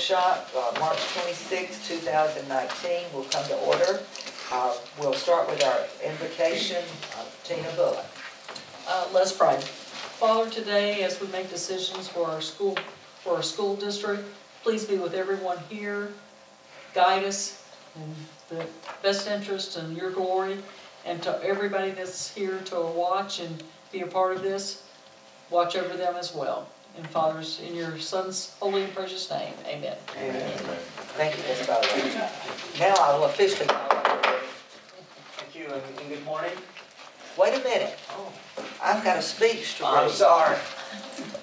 Workshop, uh, March 26, 2019, will come to order. Uh, We'll start with our invocation of Tina Bullock. Uh, let's pray. Father, today, as we make decisions for our school, for our school district, please be with everyone here. Guide us in the best interest and your glory. And to everybody that's here to watch and be a part of this, watch over them as well. And fathers, in your son's holy and precious name, amen. Amen. Thank you, Ms. Bolla. Now I will officially call Thank you and and good morning. Wait a minute, Oh. I've got a speech to read. I'm sorry.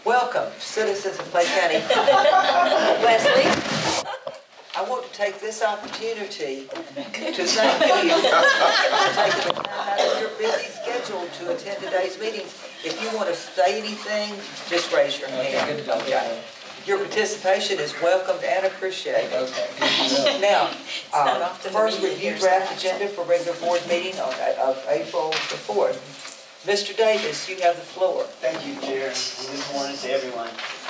Welcome, citizens of Clay County. Wesley? I want to take this opportunity to thank you for taking the time out of your busy schedule to attend today's meetings. If you want to say anything, just raise your hand. Okay. Your participation is welcomed and appreciated. Okay. Now, not uh, first review draft agenda for regular board meeting on, uh, of April the 4th. Mr. Davis, you have the floor. Thank you, Chair, good morning to everyone.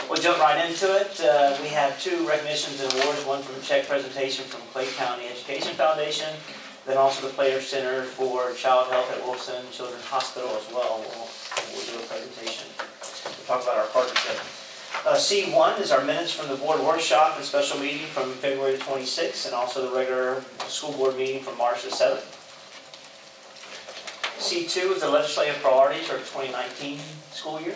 We'll jump right into it. Uh, We have two recognitions and awards, one from a check presentation from Clay County Education Foundation, then also the Player Center for Child Health at Wolfson Children's Hospital as well. We'll we'll do a presentation. We'll talk about our partnership. Uh, C1 is our minutes from the board workshop and special meeting from February 26th, and also the regular school board meeting from March the 7th. C2 is the legislative priorities for 2019 school year.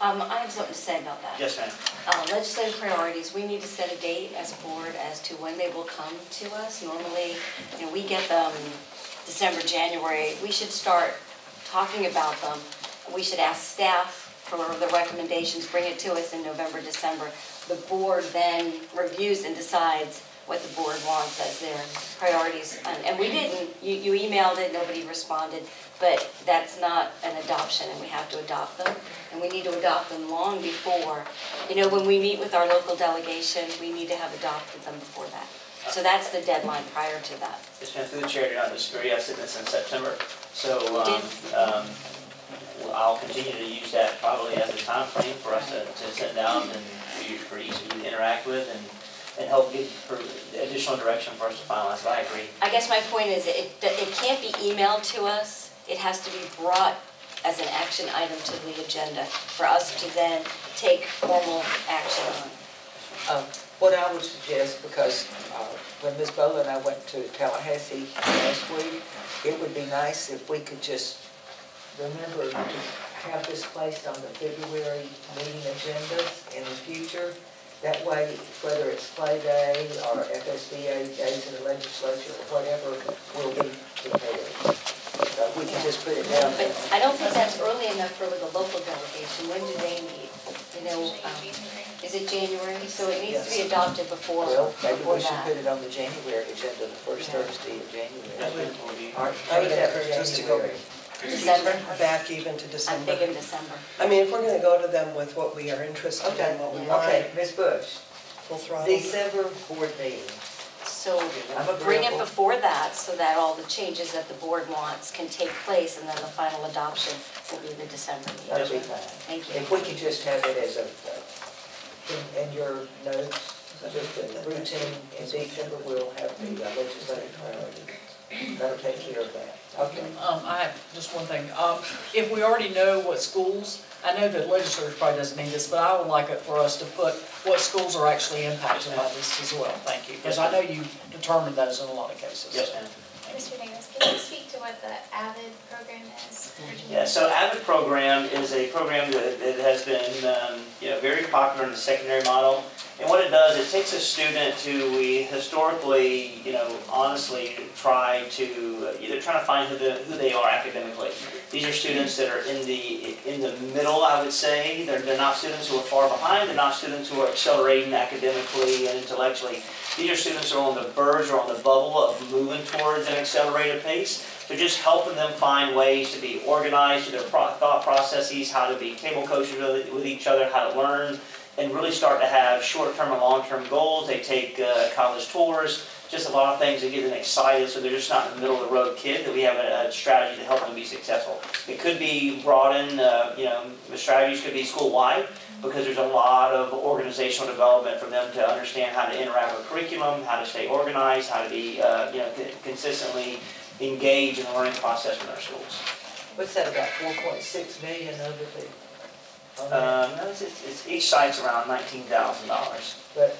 Um, I have something to say about that. Yes, ma'am. Uh, legislative priorities, we need to set a date as a board as to when they will come to us. Normally, you know, we get them December, January. We should start talking about them. We should ask staff for the recommendations, bring it to us in November, December. The board then reviews and decides what the board wants as their priorities. And- And we didn't, you, you emailed it, nobody responded, but that's not an adoption, and we have to adopt them. And we need to adopt them long before, you know, when we meet with our local delegation, we need to have adopted them before that. So that's the deadline prior to that. Yes, ma'am, through the chair, do not disagree, I said this in September, so um, um, I'll continue to use that probably as a time frame for us to to sit down and for for each of you to interact with and, and help give for additional direction for us to finalize, but I agree. I guess my point is, it, it can't be emailed to us, it has to be brought as an action item to the agenda for us to then take formal action on. Um, What I would suggest, because uh, when Ms. Bolla and I went to Tallahassee last week, it would be nice if we could just remember to have this placed on the February meeting agendas in the future. That way, whether it's Clay Day or FSBA days in the legislature or whatever, we'll be prepared. Uh, We can just put it down But. I don't think that's early enough for the local delegation, when do they meet? You know, um, is it January? So it needs to be adopted before, Well, maybe before we should put it on the January agenda, the first Yeah. Thursday of January. We'll be- All right, I would take that for encourage us to go- January. December? back even to I'm December. thinking December. I mean, if we're gonna go to them with what we are interested Okay, in, what we okay, want, Ms. Bush, full throttle. December board meeting. So I'm bring it agreeable. before that, so that all the changes that the board wants can take place, and then the final adoption will be the December That'll be fine. Thank you. If we could just have it as a, uh, in, in your notes, just a routine, in December, we'll have the uh, legislative priorities. That'll take care of that. Okay. Um, I have just one thing. Um, if we already know what schools, I know that legislature probably doesn't need this, but I would like it for us to put what schools are actually impacted by this as well. Thank you. Because I know you determined those in a lot of cases. Yes, ma'am. Mr. Davis, can you speak to what the AVID program is? Yeah, so AVID program is a program that, that has been, um, you know, very popular in the secondary model. And what it does, it takes a student who we historically, you know, honestly try to, uh, either trying to find who, the, who they are academically. These are students that are in the, in the middle, I would say. They're, they're not students who are far behind, they're not students who are accelerating academically and intellectually. These are students who are on the verge or on the bubble of moving towards an accelerated pace. So just helping them find ways to be organized, to their thought processes, how to be table coaches with each other, how to learn, and really start to have short-term and long-term goals. They take uh, college tours, just a lot of things that get them excited, so they're just not the middle-of-the-road kid, that we have a, a strategy to help them be successful. It could be broaden, uh, you know, the strategies could be school-wide, because there's a lot of organizational development for them to understand how to interact with curriculum, how to stay organized, how to be, uh, you know, con- consistently engaged in the learning process in our schools. What's that, about four point six million over the? On that? Um, no, it's, it's, it's- each site's around nineteen thousand dollars. But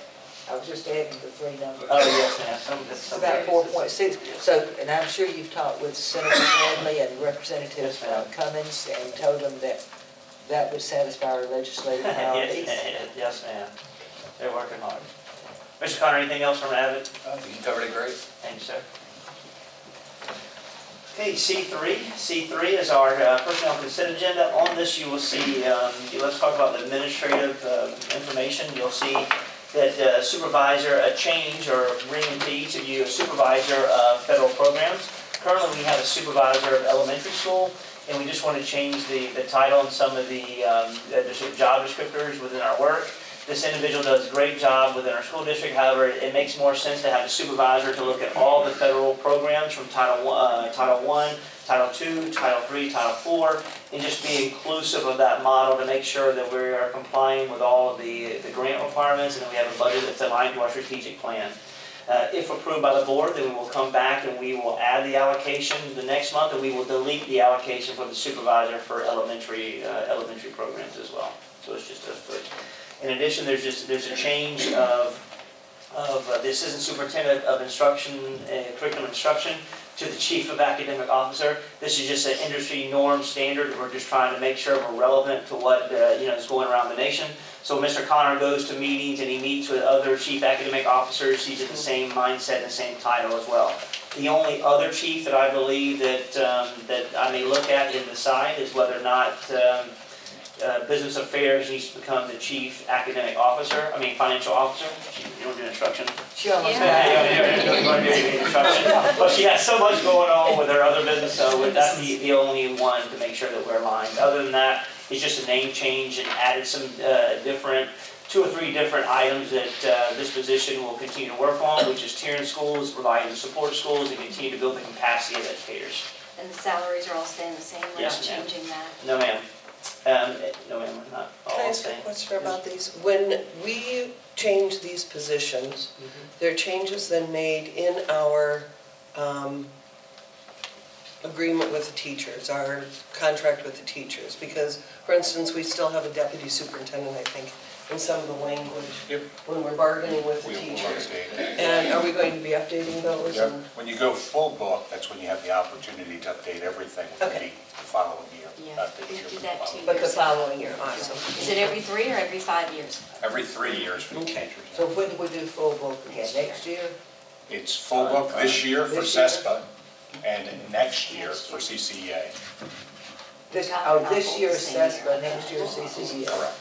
I was just adding the three numbers. Oh, yes, ma'am, some, It's some. about areas four it's- point six, so, and I'm sure you've talked with Senator Bradley and Representative Yes, ma'am. uh, Cummings and told them that that would satisfy our legislative priorities. Yes, yes, ma'am. They're working hard. Mr. Connor, anything else from AVID? I think you covered it great. Thank you, sir. Okay, C3. C3 is our uh, personnel consent agenda. On this, you will see, um, let's talk about the administrative uh, information. You'll see that uh, supervisor, a change, or bringing to each of you a supervisor of federal programs. Currently, we have a supervisor of elementary school, and we just want to change the, the title and some of the, um, the job descriptors within our work. This individual does a great job within our school district, however, it makes more sense to have a supervisor to look at all the federal programs from Title uh, Title I, Title II, Title III, Title IV, and just be inclusive of that model to make sure that we are complying with all of the, the grant requirements and that we have a budget that's aligned to our strategic plan. Uh, If approved by the board, then we will come back and we will add the allocation the next month, and we will delete the allocation for the supervisor for elementary, uh, elementary programs as well. So it's just a. In addition, there's just, there's a change of, of uh, the assistant superintendent of instruction, uh, curriculum instruction to the chief of academic officer. This is just an industry norm standard. We're just trying to make sure we're relevant to what, uh, you know, is going around the nation. So Mr. Connor goes to meetings and he meets with other chief academic officers. He's at the same mindset and the same title as well. The only other chief that I believe that, um, that I may look at and decide is whether or not, um, uh, business affairs needs to become the chief academic officer, I mean, financial officer. You don't do instruction. She almost Yeah, got yeah. But she has so much going on with her other business, so that's the, the only one to make sure that we're aligned. Other than that, it's just a name change and added some, uh, different, two or three different items that, uh, this position will continue to work on, which is tiering schools, providing the support schools, and continue to build the capacity of educators. And the salaries are all staying the same, we're not Yes, ma'am. changing that. No, ma'am. Um, no, ma'am, we're not Can I all ask a saying. question about these? When we change these positions, there are changes then made in our um, agreement with the teachers, our contract with the teachers. Because, for instance, we still have a deputy superintendent, I think, in some of the language Yep. when we're bargaining with the We will teachers. update it. And are we going to be updating those? Yep. and- When you go full book, that's when you have the opportunity to update everything for Okay. the following year. Yeah, not the we year do that following. too. But the following year, awesome. Is it every three or every five years? Every three years for the teachers. So when do we do full book again, next year? It's full book this uh, year for This year? CESPA and next year for CCEA. This, oh, this year's year. CESPA, next year's CCEA. Correct.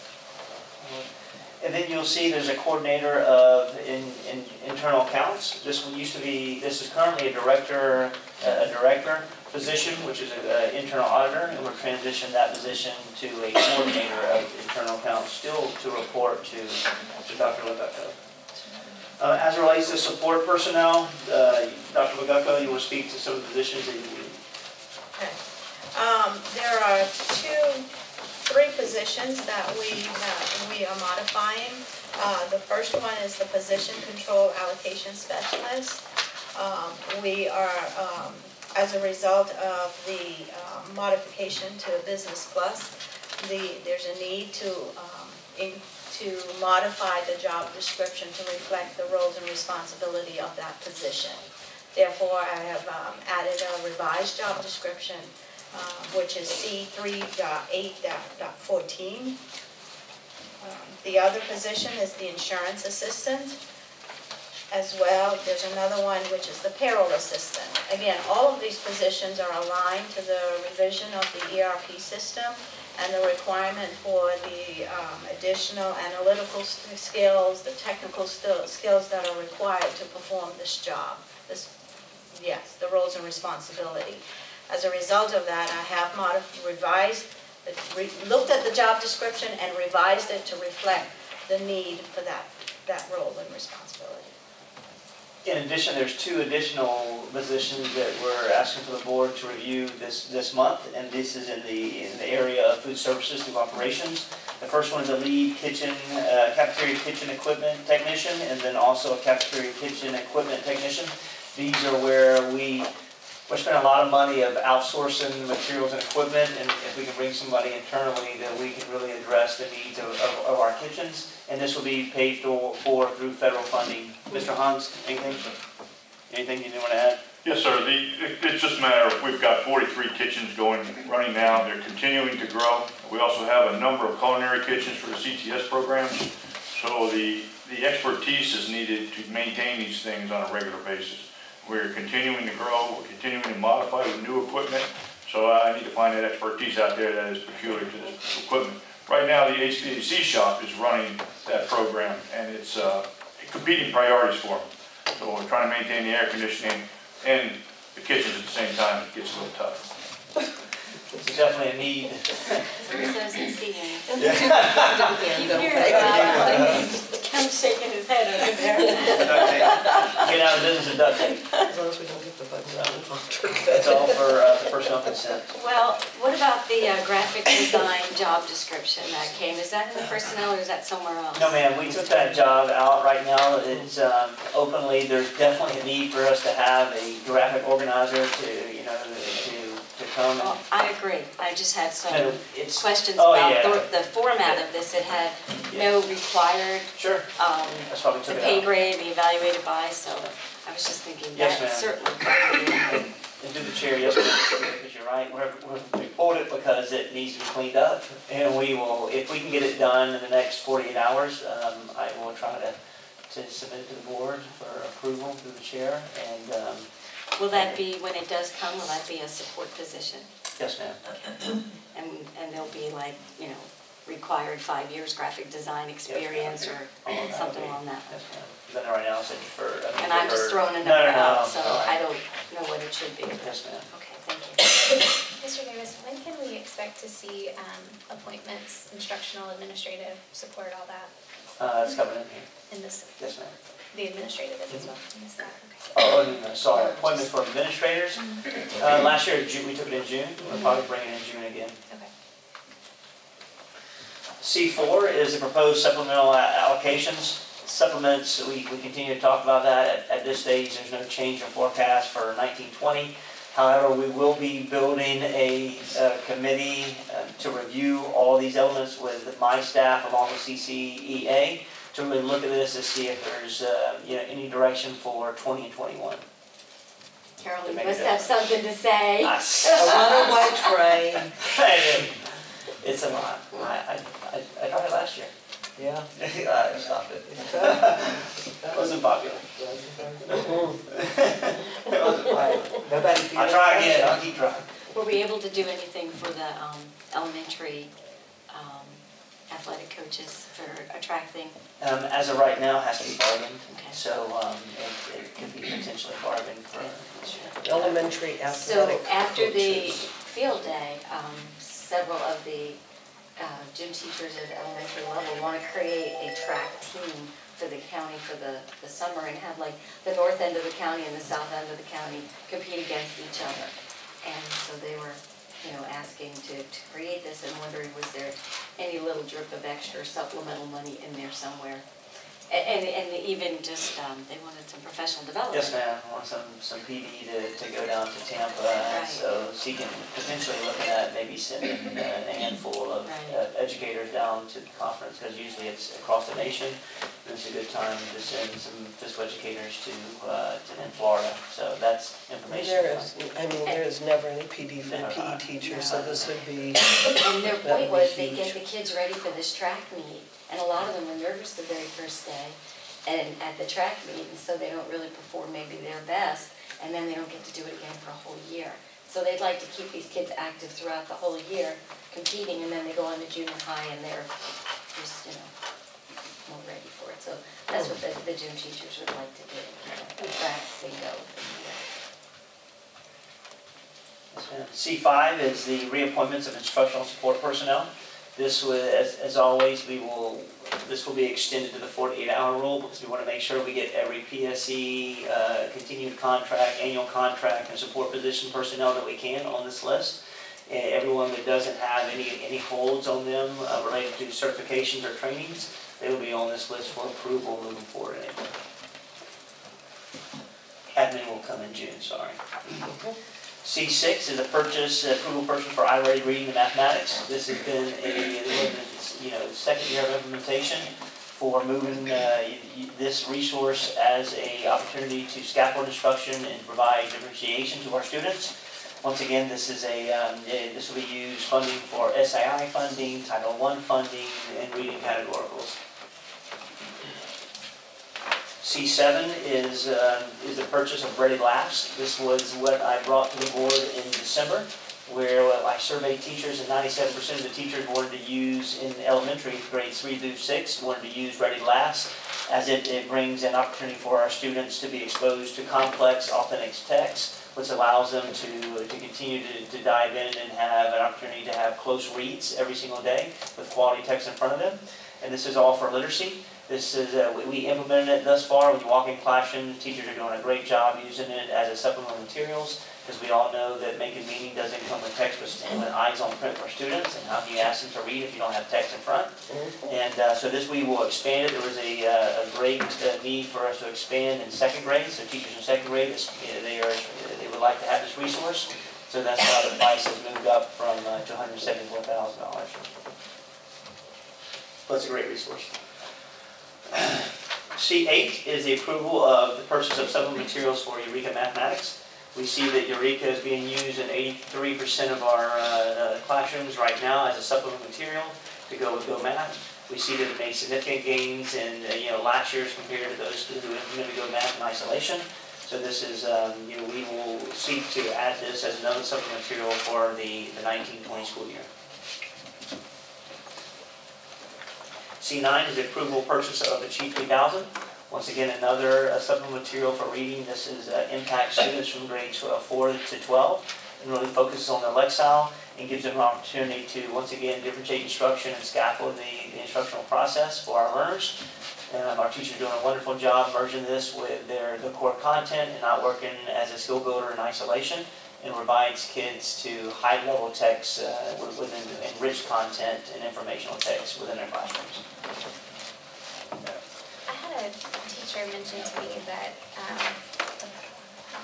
And then you'll see there's a coordinator of in, in internal accounts. This one used to be, this is currently a director, a director position, which is an internal auditor, and we're transitioning that position to a coordinator of internal accounts, still to report to, to Dr. Legutko. Uh, as it relates to support personnel, uh, Dr. Legutko, you want to speak to some of the positions that you, Okay. Um, there are three positions that we, we are modifying. Uh, the first one is the position control allocation specialist. Um, we are, um, as a result of the um, modification to Business Plus, the, there's a need to, um, in, to modify the job description to reflect the roles and responsibility of that position. Therefore, I have um, added a revised job description, uh, which is C 3.8.14. Um, The other position is the insurance assistant. As well, there's another one, which is the payroll assistant. Again, all of these positions are aligned to the revision of the ERP system and the requirement for the um, additional analytical skills, the technical skills that are required to perform this job. This, yes, the roles and responsibility. As a result of that, I have modif- revised, re- looked at the job description and revised it to reflect the need for that, that role and responsibility. In addition, there's two additional positions that we're asking for the board to review this, this month, and this is in the, in the area of food services through operations. The first one is a lead kitchen, uh, cafeteria kitchen equipment technician, and then also a cafeteria kitchen equipment technician. These are where we, we're spending a lot of money of outsourcing materials and equipment, and if we can bring somebody internally, then we can really address the needs of, of, of our kitchens. And this will be paid for, for through federal funding. Mr. Hans, anything, anything you want to add? Yes, sir. The, it- it's just a matter of, we've got 43 kitchens going, running now. They're continuing to grow. We also have a number of culinary kitchens for the CTE programs. So the, the expertise is needed to maintain these things on a regular basis. We're continuing to grow, we're continuing to modify with new equipment. So I need to find that expertise out there that is peculiar to this equipment. Right now, the HVAC shop is running that program and it's, uh, competing priorities for them. So we're trying to maintain the air conditioning and the kitchens at the same time, it gets a little tough. It's definitely a need. Bruce doesn't see anything. You don't Here, pay. Ken's shaking his head over there. Get out of business of duct tape. As long as we don't get the buttons on the altar. That's all for, uh, for personnel consent. Well, what about the uh, graphic design job description that came? Is that in the personnel or is that somewhere else? No, ma'am, we took that job out right now. It's um, openly, there's definitely a need for us to have a graphic organizer to, you know, to, to come. Well, I agree. I just had some questions Oh, about yeah. the the format of this. It had no required, sure, um, that's why we the took it pay out. grade, be evaluated by, so I was just thinking Yes, that certainly. And do the chair, yes, because you're right, we're, we're, we pulled it because it needs to be cleaned up. And we will, if we can get it done in the next forty-eight hours, um, I will try to, to submit it to the board for approval through the chair. And, um, Will that be, when it does come, will that be a support position? yes, ma'am. And, and there'll be like, you know, required five years graphic design experience or All of that something will along that. Yes, ma'am. Then right now, it's for. I mean, And I'm just for- throwing a No, no, number no, out, so no, I don't know what it should be. Yes, ma'am. Okay, thank you. Mr. Davis, when can we expect to see um, appointments, instructional, administrative, support, all that Uh, it's coming in here. in this, Yes, ma'am. The administrative is as well? I that, okay. Oh, no, no, sorry, appointment for administrators. Uh, last year, Ju- we took it in June, we'll probably bring it in June again. Okay. C four is the proposed supplemental a- allocations. Supplements, we, we continue to talk about that. At, at this stage, there's no change in forecast for nineteen twenty. However, we will be building a, uh committee uh, to review all these elements with my staff along with CCEA to really look at this to see if there's, uh, you know, any direction for twenty and twenty-one. Carol, you must have something to say. A lot of white train. It's a lot. I, I, I I tried it last year. Yeah. I stopped it. It wasn't popular. It wasn't popular. Nobody. I'll try again, I'll keep trying. Were we able to do anything for the um, elementary athletic coaches for attracting? Um, as of right now, it has to be bargained, Okay. so, um, it, it could be potentially bargained for this year. Elementary So athletic after the field day, um, several of the uh, gym teachers at elementary level want to create a track team for the county for the, the summer and have like the north end of the county and the south end of the county compete against each other. And so they were, you know, asking to, to create this and wondering was there any little drip of extra supplemental money in there somewhere? A- And, and even just, um, they wanted some professional development. Yes, ma'am, I want some, some PD to, to go down to Tampa, Right. so she can potentially look at maybe sending uh, a handful of Right. uh, educators down to the conference, because usually it's across the nation. and It's a good time to send some physical educators to, uh, to in Florida, so that's information. There is, I mean, there is never any PD for Never. PE teachers, so this would be, And their That point would be was they get huge. the kids ready for this track meet, and a lot of them are nervous the very first day and at the track meet, and so they don't really perform maybe their best, and then they don't get to do it again for a whole year. So they'd like to keep these kids active throughout the whole year, competing, and then they go on to junior high and they're just, you know, more ready for it. So that's what the, the gym teachers would like to do, you know, the track bingo. C five is the reappointments of instructional support personnel. This was, as, as always, we will This will be extended to the 48-hour rule because we want to make sure we get every PSE, uh, continued contract, annual contract, and support position personnel that we can on this list. And Everyone that doesn't have any, any holds on them uh, related to certifications or trainings, they will be on this list for approval moving forward. in Admin will come in June, sorry. C6 is a purchase, approval purchase for iReady Reading and Mathematics. This has been a, you know, second year of implementation for moving uh, this resource as a opportunity to scaffold instruction and provide differentiation to our students. Once again, this is a, um, this will be used funding for SII funding, Title I funding, and reading categoricals. C7 is, um, is the purchase of Ready Labs. This was what I brought to the board in December, where I surveyed teachers and 97% of the teachers wanted to use in elementary, grades three through six, wanted to use Ready Labs, as it, it brings an opportunity for our students to be exposed to complex, authentic text, which allows them to, to continue to, to dive in and have an opportunity to have close reads every single day with quality text in front of them. And this is all for literacy. This is, uh, we- we implemented it thus far, with you walk in classroom, teachers are doing a great job using it as a supplemental materials, because we all know that making meaning doesn't come with text, but with eyes on print for students, and how can you ask them to read if you don't have text in front? And uh, so this, we will expand it, there was a, uh, a great uh, need for us to expand in second grade, so teachers in second grade, they are, they would like to have this resource, so that's why the price has moved up from uh, to $174,000. But it's a great resource. C8 is the approval of the purchase of supplemental materials for Eureka Mathematics. We see that Eureka is being used in 83% of our uh, uh, classrooms right now as a supplemental material to go with Go Math. We see that it made significant gains in, uh, you know, last year's compared to those who implemented Go Math in isolation. So this is, um, you know, we will seek to add this as another supplemental material for the the 19-20 school year. C9 is the approval purchase of the Achieve 3000. Once again, another uh, supplemental material for reading. This is uh, impact students from grades uh, 4 to 12 and really focuses on their lexile and gives them an opportunity to, once again, differentiate instruction and scaffold the the instructional process for our learners. Um, Our teachers are doing a wonderful job merging this with their, the core content and not working as a skill builder in isolation and provides kids to high-level texts uh, enriched content and informational texts within their classrooms. I had a teacher mention to me that um,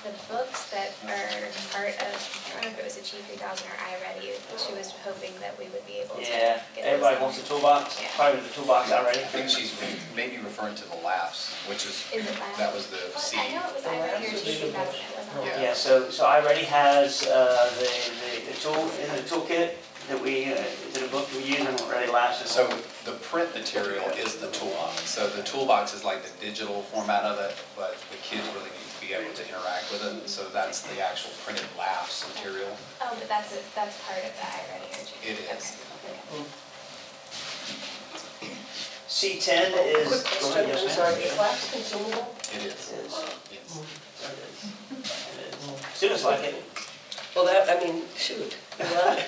the books that are part of, I don't know if it was Achieve 3000 or iReady, she was hoping that we would be able to yeah. Everybody wants the toolbox, yeah. probably the toolbox already. I think she's maybe referring to the laughs, which is, is that was the C. I know it was iReady or Achieve 3000. Yeah. Yeah, so, so I already has, uh, the, the, the tool, in the toolkit that we, uh, is it a book we use and already lasts? So the print material is the toolbox. So the toolbox is like the digital format of it, but the kids really need to be able to interact with it. So that's the actual printed laughs material. Oh, but that's, a- that's part of the iReady or G. It is. Okay. C ten is. Quick question, yes, I'm sorry, is labs consumable? It It is. is. Yes. It is. Students like it, Well, that, I mean, shoot. you know?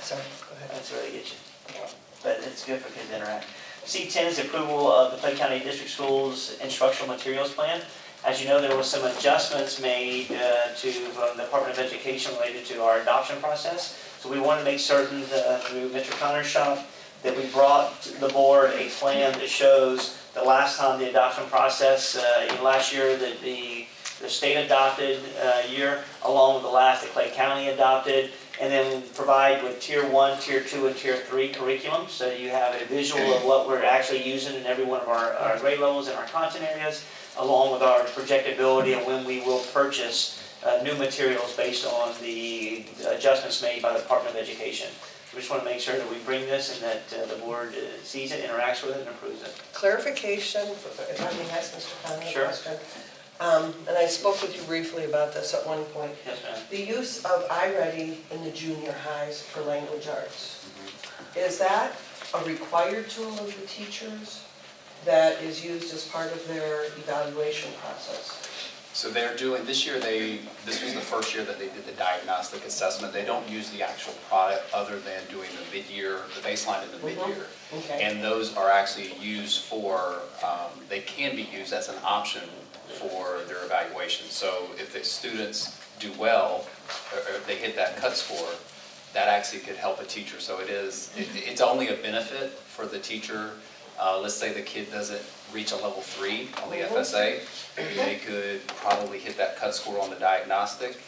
Sorry, go ahead. that's where they get you. But it's good for kids to interact. C ten is approval of the Clay County District Schools Instructional Materials Plan. As you know, there were some adjustments made uh, to, from the Department of Education related to our adoption process. So we want to make certain uh, through Mr. Connor's shop that we brought to the board a plan that shows the last time the adoption process, uh, last year, that the, the state adopted uh, year, along with the last that Clay County adopted, and then provide with tier one, tier two, and tier three curriculum, so you have a visual of what we're actually using in every one of our, our grade levels and our content areas, along with our projectability and when we will purchase uh, new materials based on the adjustments made by the Department of Education. We just want to make sure that we bring this and that uh, the board uh, sees it, interacts with it, and approves it. Clarification, if I may ask Mr. Conlon a Sure. question. Um, And I spoke with you briefly about this at one point. Yes, ma'am. The use of iReady in the junior highs for language arts, Mm-hmm. is that a required tool of the teachers that is used as part of their evaluation process? So they're doing, this year they, this was the first year that they did the diagnostic assessment. They don't use the actual product other than doing the mid-year, the baseline and the mid-year. Okay. And those are actually used for, um, they can be used as an option for their evaluation. So if the students do well, or or if they hit that cut score, that actually could help a teacher. So it is, it- it's only a benefit for the teacher. Uh, Let's say the kid doesn't reach a level three on the FSA, they could probably hit that cut score on the diagnostic,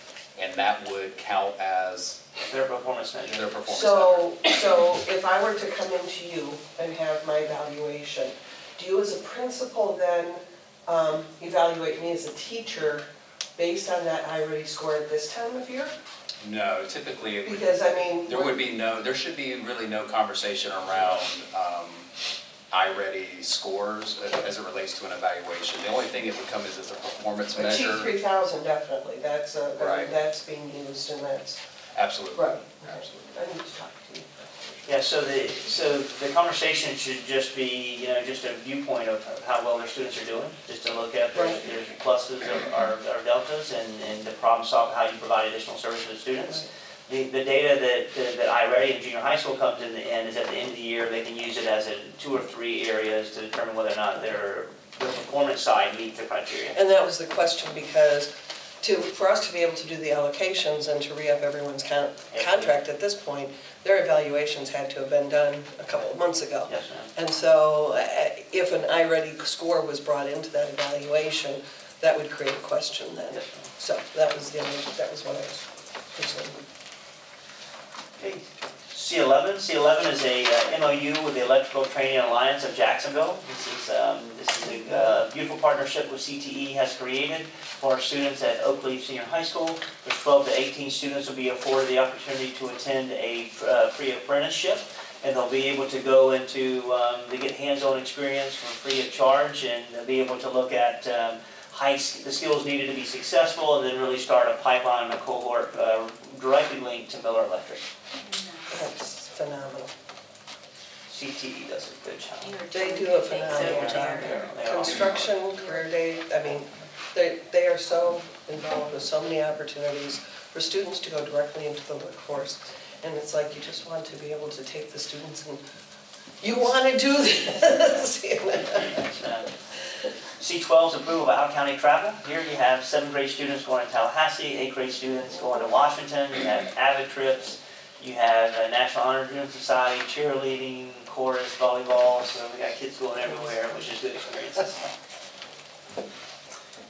and that would count as Their performance measure. their performance So, measure. so if I were to come into you and have my evaluation, do you as a principal then um, evaluate me as a teacher based on that iReady score at this time of year? No, typically it would. Because I mean. There would be no, there should be really no conversation around um, iReady scores as it relates to an evaluation. The only thing it would come is as a performance Achieve measure. three thousand, definitely, that's, uh, I mean, Right. that's being used and that's, Absolutely. right. Absolutely. I need to talk to you. Yeah, so the, so the conversation should just be, you know, just a viewpoint of of how well their students are doing, just to look at their, Right. their pluses or, or or deltas and, and the problem solve, how you provide additional service to the students. The, the data that, that- that iReady in junior high school comes in the end is at the end of the year, they can use it as a two or three areas to determine whether or not their, their performance side meets the criteria. And that was the question because to, for us to be able to do the allocations and to re-up everyone's con- contract at this point, their evaluations had to have been done a couple of months ago. Yes. And so uh, if an iReady score was brought into that evaluation, that would create a question then. Yes. So that was the, only- that was what I was. Okay. C11, C11 is a uh, MOU with the Electrical Training Alliance of Jacksonville. This is, um, this is a uh, beautiful partnership with CTE has created for students at Oakleaf Senior High School. There's 12 to 18 students will be afforded the opportunity to attend a uh, pre-apprenticeship, and they'll be able to go into, um, they get hands-on experience for free of charge, and they'll be able to look at um, high, the skills needed to be successful, and then really start a pipeline and a cohort uh, directly linked to Miller Electric. That's phenomenal. CTE does a good job. They do a phenomenal job. Construction, career day, I mean, they, they are so involved with so many opportunities for students to go directly into the workforce. And it's like, you just want to be able to take the students and, you want to do this. C12 is approval of out-of-county travel. Here you have seventh grade students going to Tallahassee, eighth grade students going to Washington, you have Avid trips, you have National Honor Student Society, cheerleading, chorus, volleyball, so we got kids going everywhere, which is good experiences.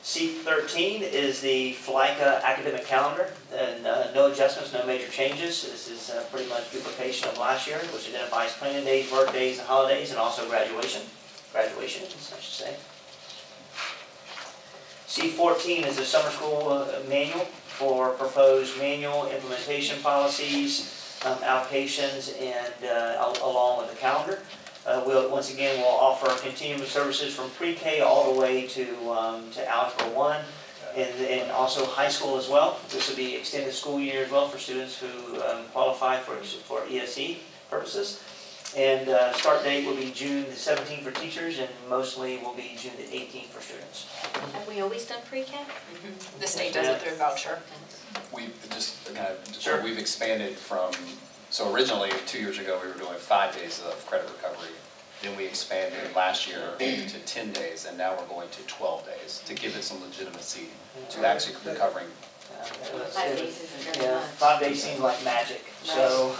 C13 is the FLICA academic calendar, and uh, no adjustments, no major changes. This is uh, pretty much duplication of last year, which identifies planning days, work days, and holidays, and also graduation, graduation, I should say. C14 is the summer school uh, manual for proposed manual implementation policies, um, allocations, and uh, along with the calendar. Uh, We'll, once again, we'll offer continuing services from pre-K all the way to, um, to Algebra 1, and, and also high school as well. This will be extended school year as well for students who um, qualify for, for ESE purposes. And uh, start date will be June the 17th for teachers, and mostly will be June the 18th for students. Have we always done pre-K? The state does it through voucher. We just, kind of, Sure. we've expanded from, so originally, two years ago, we were doing five days of credit recovery. Then we expanded last year to 10 days, and now we're going to 12 days to give it some legitimacy to actually recovering. Uh, Five days isn't very Yeah, much. five days seems like magic, so,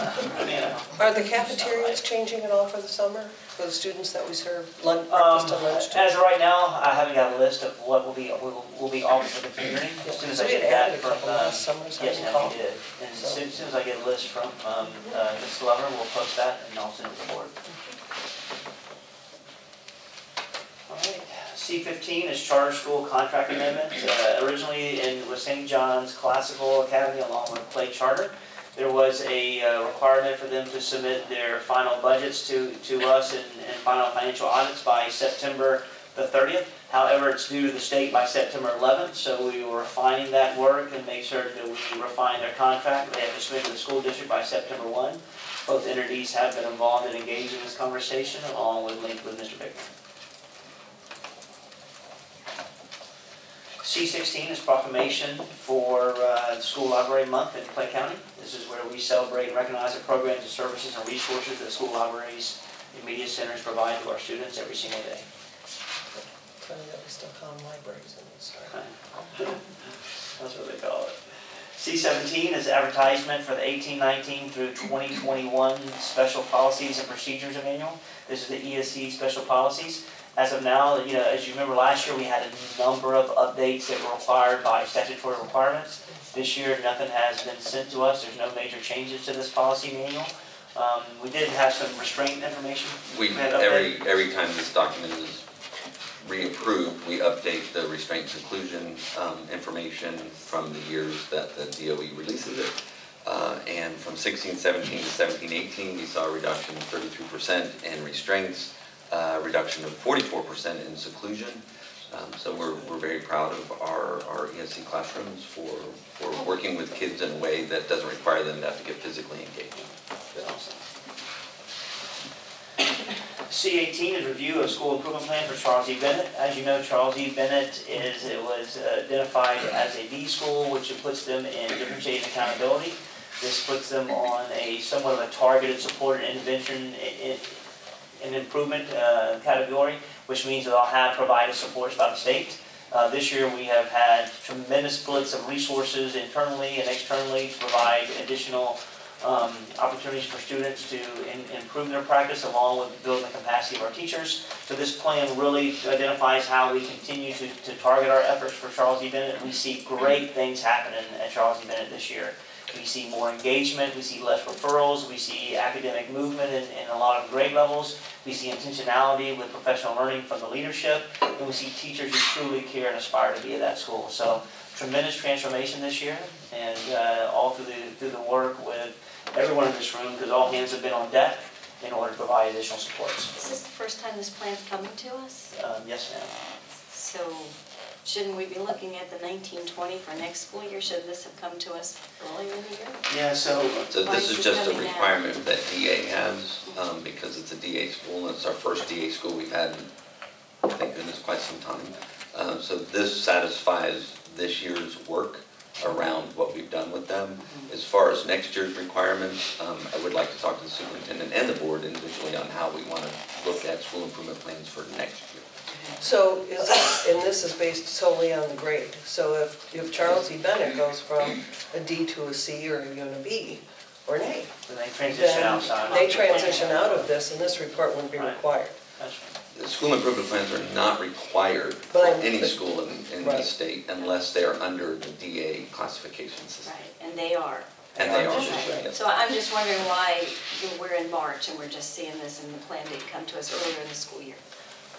you. Are the cafeterias changing at all for the summer, for the students that we serve lunch, Um, breakfast and lunch to? as of right now, I haven't got a list of what will be, will, will be offered for the community. As soon as I get that from, couple uh, last summer, yes, recall. we did. And as So- soon, as soon as I get a list from, um, uh, Ms. Glover, we'll post that and I'll send it to the board. All right, C fifteen is charter school contract amendment, uh, originally in, with St. John's Classical Academy along with Clay Charter. There was a uh, requirement for them to submit their final budgets to, to us and, and final financial audits by September the thirtieth. However, it's due to the state by September eleventh, so we were refining that work and make sure that we refine their contract. They have to submit to the school district by September one. Both entities have been involved and engaged in this conversation, along with linked with Mr. Bickman. C sixteen is proclamation for uh, School Library Month in Clay County. This is where we celebrate and recognize the programs and services and resources that school libraries and media centers provide to our students every single day. Funny that we still call them libraries in this? That's what they call it. C seventeen is advertisement for the eighteen nineteen through twenty twenty-one Special Policies and Procedures Manual. This is the ESE Special Policies. As of now, you know, as you remember last year, we had a number of updates that were required by statutory requirements. This year, nothing has been sent to us. There's no major changes to this policy manual. Um, we did have some restraint information. We, every, every time this document is reapproved, we update the restraint seclusion um, information from the years that the DOE releases it. Uh, And from 16, 17 to 17, 18, we saw a reduction of 33% in restraints, uh, reduction of 44% in seclusion. Um, So we're, we're very proud of our, our ESE classrooms for, for working with kids in a way that doesn't require them to have to get physically engaged. C eighteen is review of school improvement plan for Charles E. Bennett. As you know, Charles E. Bennett is, it was identified as a D school, which puts them in differentiated accountability. This puts them on a somewhat of a targeted supported intervention i- i- and improvement uh, category, which means that they'll have provided supports by the state. Uh, This year, we have had tremendous splits of resources internally and externally to provide additional um, opportunities for students to in- improve their practice along with building the capacity of our teachers. So this plan really identifies how we continue to, to target our efforts for Charles E. Bennett. We see great things happening at Charles E. Bennett this year. We see more engagement, we see less referrals, we see academic movement in, in a lot of grade levels. We see intentionality with professional learning from the leadership, and we see teachers who truly care and aspire to be at that school. So tremendous transformation this year, and uh, all through the, through the work with everyone in this room, because all hands have been on deck in order to provide additional supports. Is this the first time this plan's coming to us? Um, Yes, ma'am. So shouldn't we be looking at the nineteen twenty for next school year? Should this have come to us earlier in the year? Yeah, so, So Why this is is it just a coming now? requirement that DA has, um, because it's a DA school, and it's our first DA school we've had, in, thank goodness, quite some time. Uh, So this satisfies this year's work around what we've done with them. Mm-hmm. As far as next year's requirements, um, I would like to talk to the superintendent and the board individually on how we want to look at school improvement plans for next year. So is this, and this is based solely on the grade. So if, if Charles E. Bennett goes from a D to a C or even a B or an A, then they transition then outside. they transition out of this and this report wouldn't be Right. required. That's right. The school improvement plans are not required for But I'm- any school in, in the Right. state unless they are under the DA classification system. Right, and they are. And they are, Right. yes. So I'm just wondering why we're in March and we're just seeing this and the plan didn't come to us earlier in the school year.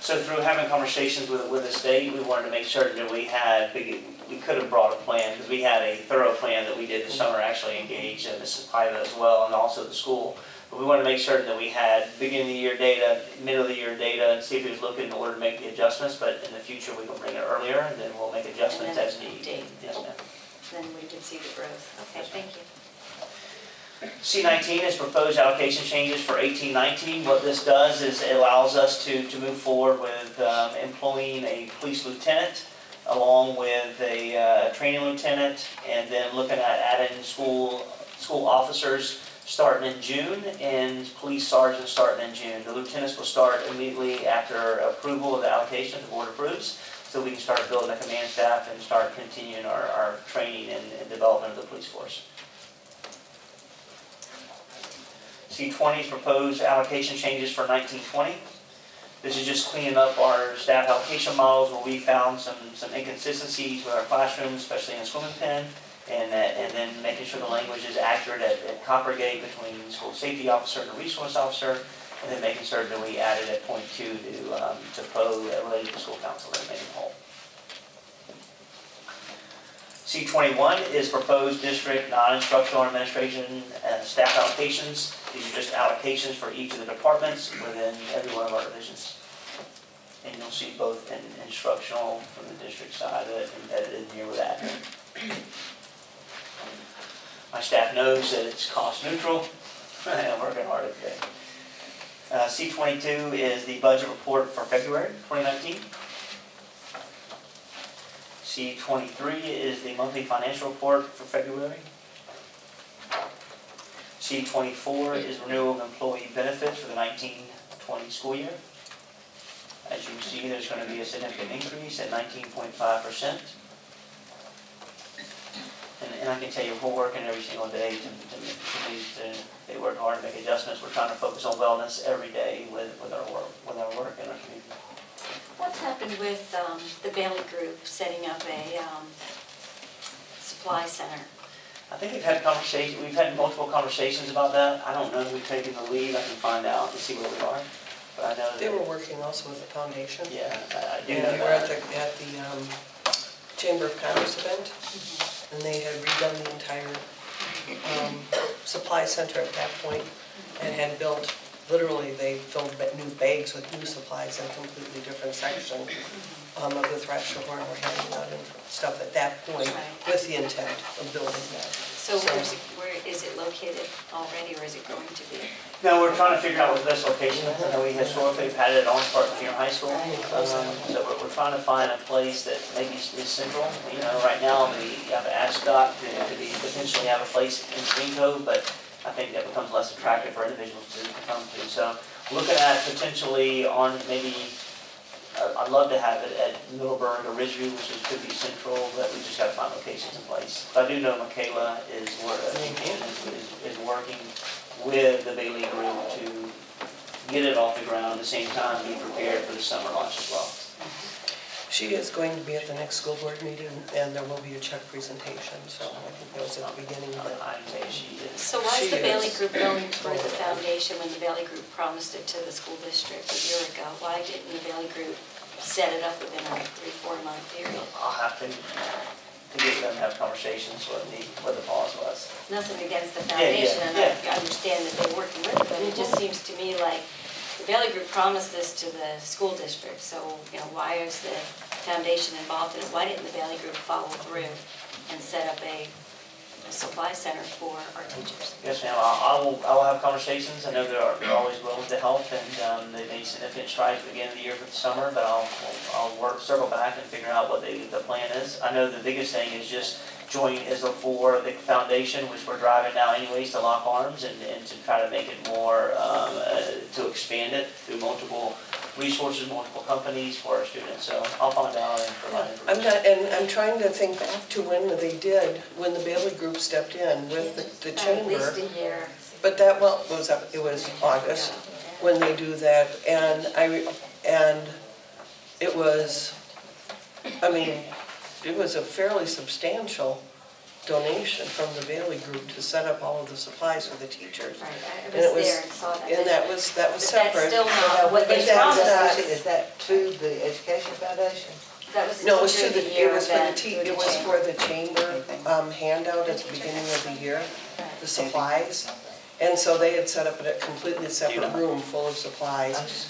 So through having conversations with, with the state, we wanted to make certain that we had, we we could have brought a plan, because we had a thorough plan that we did this summer, actually engaged uh, Mrs. Paiva as well, and also the school. But we wanted to make certain that we had beginning of the year data, middle of the year data, and see if it was looking in order to make the adjustments, but in the future, we can bring it earlier, and then we'll make adjustments as needed. Yes, ma'am. Then we can see the growth. Okay, thank you. C nineteen is proposed allocation changes for eighteen nineteen. What this does is it allows us to, to move forward with um, employing a police lieutenant along with a uh, training lieutenant, and then looking at adding school, school officers starting in June and police sergeants starting in June. The lieutenants will start immediately after approval of the allocation, the board approves, so we can start building a command staff and start continuing our, our training and and development of the police force. C twenty is proposed allocation changes for nineteen twenty. This is just cleaning up our staff allocation models where we found some, some inconsistencies with our classrooms, especially in the swimming pen. And, and then making sure the language is accurate at, at Coppergate between school safety officer and resource officer. And then making certain that we added at point two to, um, to PO related to school council that made it whole. C twenty-one is proposed district non-instructional administration and staff allocations. These are just allocations for each of the departments within every one of our divisions. And you'll see both in instructional from the district side of it embedded in here with that. My staff knows that it's cost neutral. I'm working hard every day. Uh, C twenty-two is the budget report for February twenty nineteen. C twenty-three is the monthly financial report for February. C twenty-four is renewal of employee benefits for the nineteen twenty school year. As you can see, there's gonna be a significant increase at nineteen point five percent. And, and I can tell you, we're working every single day to, to, make- to, to, they work hard to make adjustments. We're trying to focus on wellness every day with, with our work, with our work in our community. What's happened with um, the Bailey Group setting up a um, supply center? I think we've had conversation, we've had multiple conversations about that. I don't know if we've taken the lead, I can find out and see where we are. But I know that. They were working also with the foundation. Yeah, I I do And we were at the, at the um, Chamber of Commerce event, and they had redone the entire um, supply center at that point, and had built, literally, they filled ba- new bags with new supplies in a completely different section um, of the threshold where we're handing out and stuff at that point, with the intent of building that. So where's, it- where is it located already, or is it going to be? No, we're trying to figure out what the best location is. I know we historically have had it at Orange Park Junior High School. Um, So we're, we're trying to find a place that maybe is is central. You know, right now, we have Ascot, to to be, potentially have a place in Green Cove, but I think that becomes less attractive for individuals to to come to. So looking at potentially on maybe, I'd love to have it at Middleburg or Ridgeview, which is, could be central, but we just gotta find locations in place. But I do know Michaela is, uh, is, is working with the Bailey Group to get it off the ground, at the same time be prepared for the summer launch as well. She is going to be at the next school board meeting, and there will be a check presentation, so I think that was at the beginning of it. I'd say she is. So why is She the Bailey is. Group going through the foundation when the Bailey Group promised it to the school district a year ago? Why didn't the Bailey Group set it up within a three, four month period? I'll have to, to get them to have conversations with the, what the pause was. Nothing against the Yeah, yeah, foundation, and I understand that they're working with it, but it just mm-hmm. seems to me like the Bailey Group promised this to the school district, so, you know, why is the foundation involved in it? Why didn't the Bailey Group follow through and set up a supply center for our teachers? Yes, ma'am, I will, I will have conversations, I know they're, they're always willing to help, and, um, they made significant strides at the beginning of the year for the summer, but I'll, I'll work, circle back and figure out what the, the plan is. I know the biggest thing is just join ISO for the foundation, which we're driving now anyways to lock arms, and, and to try to make it more, um, uh, to expand it through multiple resources, multiple companies for our students, so I'll find out and provide I'm information. not, and I'm trying to think back to when they did, when the Bailey Group stepped in with the- the At least chamber. a year. But that, well, it was, up- it was August when they do that, and I, re- and it was, I mean, it was a fairly substantial donation from the Bailey Group to set up all of the supplies for the teachers. Right, I And it was was- there and saw that. And that was, that was But that's separate. still not what But they that's promised not- us. Is that to the Education Foundation? That was No, it was to the, the it year was for the event te, it was for the chamber um, handout at the beginning of the year, the supplies. And so they had set up a completely separate room full of supplies.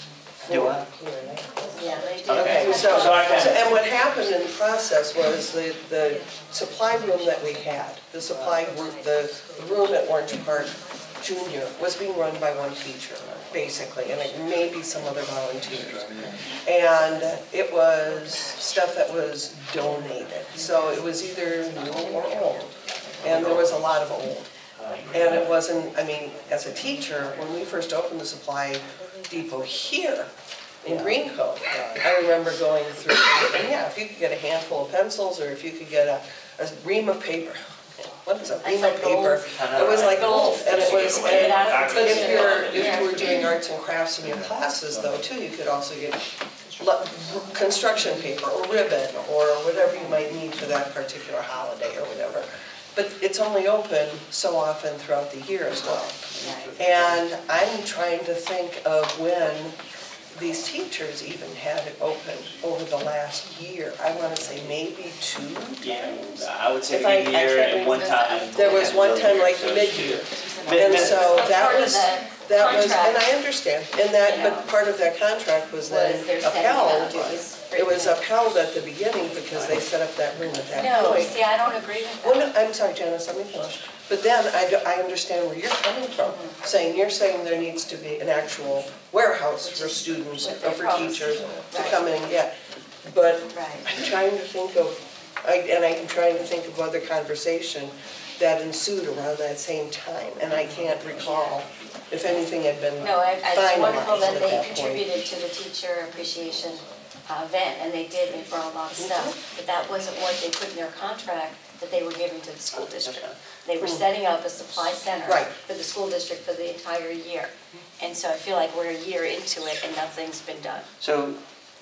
I'm just, Do no, I? I'm clear now. Yeah, they did. Okay, so, So I can- so- and what happened in the process was the, the supply room that we had, the supply group, the the room at Orange Park Junior was being run by one teacher, basically, and like maybe some other volunteers. And it was stuff that was donated, so it was either new or old, and there was a lot of old. And it wasn't, I mean, as a teacher, when we first opened the supply depot here in Green Cove, I remember going through, and yeah, if you could get a handful of pencils, or if you could get a, a ream of paper, what is a ream of paper? It was like gold, and it was, and, but if you're, if you were doing arts and crafts in your classes though, too, you could also get construction paper, or ribbon, or whatever you might need for that particular holiday or whatever. But it's only open so often throughout the year as well. And I'm trying to think of when these teachers even had it open over the last year. I want to say maybe two Yeah, times. I would say If I- I mid-year can't and one remember. time. There was one time like So- mid-year. And so That's that part of was, the that was, and contract. I understand, and that, Yeah. but part of that contract was then Was their setting up, upheld. it was. It was upheld at the beginning because they set up that room at that No, point. see, I don't agree with Well, that. no, I'm sorry, Janice, let me finish. But then I, do- I understand where you're coming from, mm-hmm. saying, you're saying there needs to be an actual warehouse for students or for teachers to come in and get. But Right. I'm trying to think of I, and I'm trying to think of other conversation that ensued around that same time, and I can't recall if anything had been No, I- it's wonderful finalized that they that point. contributed to the teacher appreciation uh, event, and they did, they brought a lot of stuff, but that wasn't what they put in their contract that they were giving to the school district. They were setting up a supply center Right. for the school district for the entire year. And so I feel like we're a year into it and nothing's been done. So,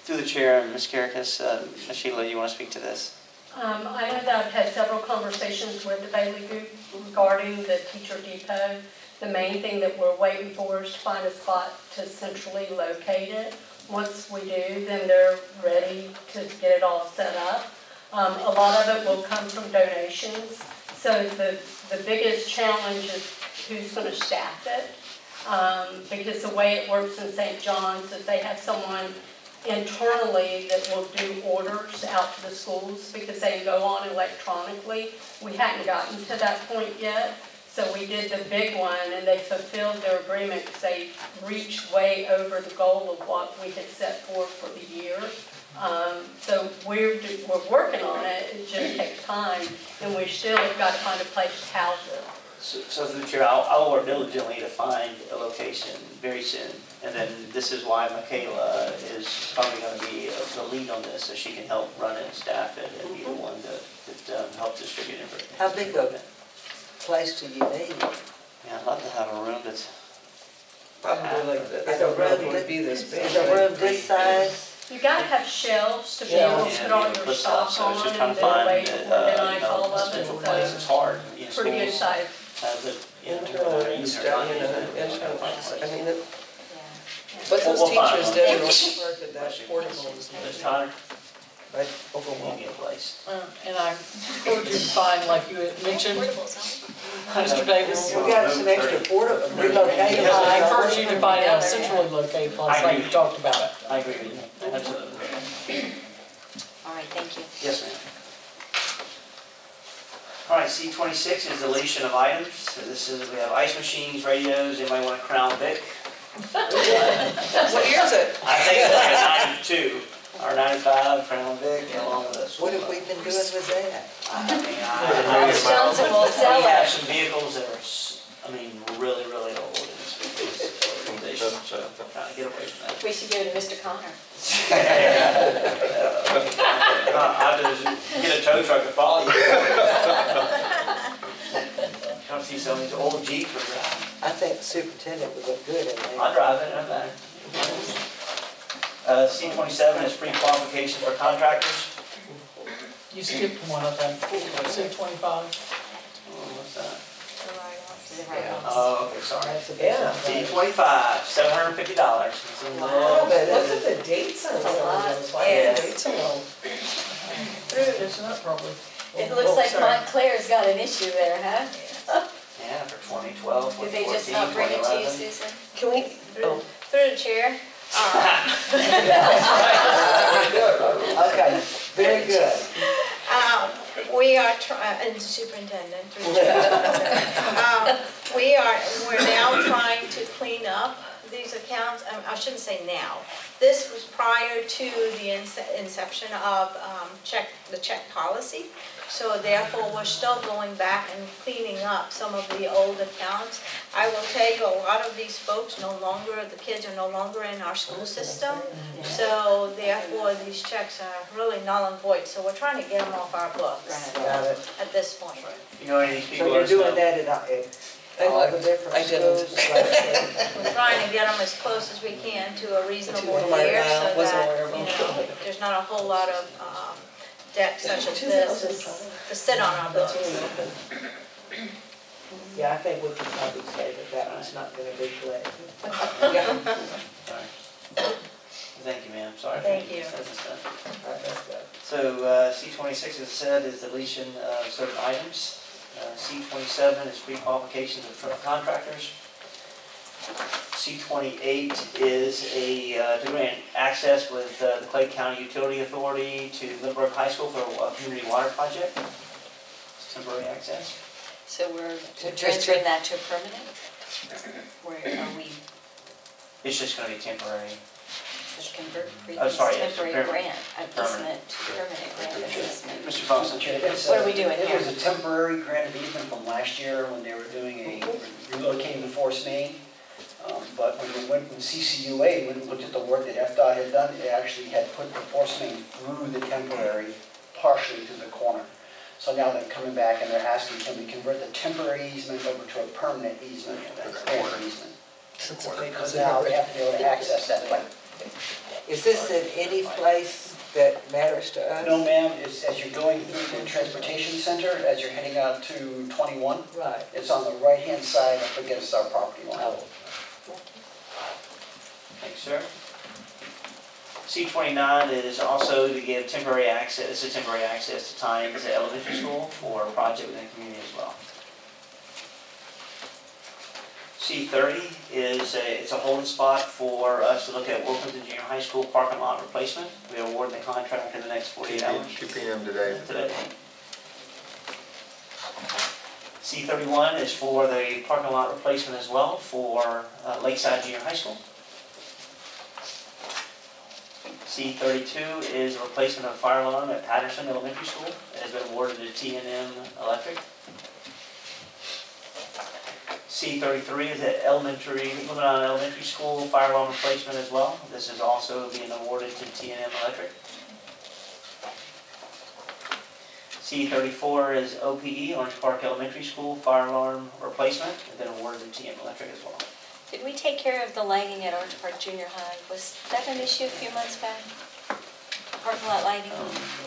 through the chair, Ms. Kerekes, uh, Ms. Sheila, you want to speak to this? Um, I know that I've had several conversations with the Bailey Group regarding the teacher depot. The main thing that we're waiting for is to find a spot to centrally locate it. Once we do, then they're ready to get it all set up. Um, a lot of it will come from donations. So the, the biggest challenge is who's gonna staff it. Um, because the way it works in St. John's is they have someone internally that will do orders out to the schools because they go on electronically. We hadn't gotten to that point yet, so we did the big one and they fulfilled their agreement because they reached way over the goal of what we had set forth for the year. Um, so we're, do- we're working on it, it just takes time and we still have got to find a place to house it. So, so through the chair, I'll, I'll work diligently to find a location very soon. And then this is why Michaela is probably gonna be the lead on this, so she can help run it and staff it and be the one that, that um, helps distribute information. How big a place do you need? Yeah, I'd love to have a room that's, Probably like this, I Is don't a room it would be this big. Is a room this size? You gotta have shelves to be Yeah. able to put all your put stuff, stuff so on it's just and trying to then find, way to uh, you organize all know, of it, central place, it's hard, you know, pretty good schools size. have it, you know, Internal they're and using it, stuff, not you know, it, and it's trying to find a I place. mean, it- Yeah. but those we'll find teachers one. did really work at that portable was Ms. Connor, right we'll overwhelming. get place. Uh, And I encourage you to find, like you had mentioned, Mr. Davis, We got some extra porta, relocated. I encourage you to find a centrally located place like you talked about it. I agree with you, absolutely. All right, thank you. Yes, ma'am. All right, C twenty-six is deletion of items. So this is, we have ice machines, radios, anybody want a Crown Vic? What year is it? I think it's like a ninety-two, or ninety-five Crown Vic, along with us. What have we been doing with that? I mean, I- I- Johnson will sell We have it. some vehicles that are, I mean, really, really old in this condition, so I'm trying to get away from that. We should give it to Mr. Connor. I'll just get a tow truck to follow you. Come see some of these old Jeeps we're. I think the superintendent would look good in I'll drive it, I'm back. Uh, C twenty-seven is pre-qualification for contractors. You skipped one, I think, C twenty-five. Oh, What's that? The right ones. Oh, okay, sorry. That's a big Yeah. C twenty-five, seven hundred and fifty dollars. Oh, but look at the dates on That's some of those, why are the dates so low? It's not probably. It Oh, looks like sorry. Montclair's got an issue there, huh? Yeah, for 2012, Did they 2014, just not bring it to you, 2011. Susan? Can we, oh, Through the chair, Okay, very good. Um, We are, try- and superintendent, through the chair. Um, we are, we're now trying to clean up these accounts, Um, I shouldn't say now. This was prior to the ince- inception of um, check, the check policy. So therefore, we're still going back and cleaning up some of the old accounts. I will tell you, a lot of these folks no longer, the kids are no longer in our school system. So therefore, these checks are really null and void, so we're trying to get them off our books Right. Got it. at this point. You know, any people so you're let us doing that at, uh, all the different I didn't. schools? We're trying to get them as close as we can to a reasonable To year so that, you know, there's not a whole lot of um, debt such as this is- to sit on our books. Yeah, I think we can probably say that that one's not gonna be collected. Sorry. Thank you, ma'am, sorry. Thank you. That's just done. All right, that's good. So uh, C twenty-six, as I said, is deletion of certain items. Uh, C twenty-seven is pre-qualifications of truck contractors. C twenty-eight is a, uh, to grant access with uh, the Clay County Utility Authority to Lindbergh High School for a community water project. It's Temporary access. So we're To- we're to- transferring that to permanent? Where are we, It's just gonna be temporary. Just convert Oh, sorry, temporary permanent. grant, Permanent. easement to permanent grant of easement. Mr. Foster, What are we doing It here? was a temporary grant of easement from last year when they were doing a relocating the force main. Um, But when we went, when CCUA went and looked at the work that FDOT had done, it actually had put the force main through the temporary, partially to the corner. So now they're coming back and they're asking, can we convert the temporary easement over to a permanent easement, a grant easement? Since Because now they have to be able to access that pipe. Is this in any place that matters to us? No, ma'am, it's as you're going through the transportation center, as you're heading out to 21, Right. it's on the right-hand side up against our property line. Oh, Thanks, sir. C twenty-nine is also to give temporary access, it's a temporary access to Tynes Elementary School for a project within the community as well. C thirty is a, it's a holding spot for us to look at Wilkinson Junior High School parking lot replacement. We award the contract in the next forty-eight hours. Two P M today. Today. C thirty-one is for the parking lot replacement as well for uh, Lakeside Junior High School. C thirty-two is a replacement of fire alarm at Patterson Elementary School. It has been awarded to T and M Electric. C thirty-three is at elementary, Lebanon Elementary School fire alarm replacement as well. This is also being awarded to T and M Electric. C thirty-four is OPE, Orange Park Elementary School fire alarm replacement, and then awarded to TM Electric as well. Did we take care of the lighting at Orange Park Junior High? Was that an issue a few months back? Parking lot lighting?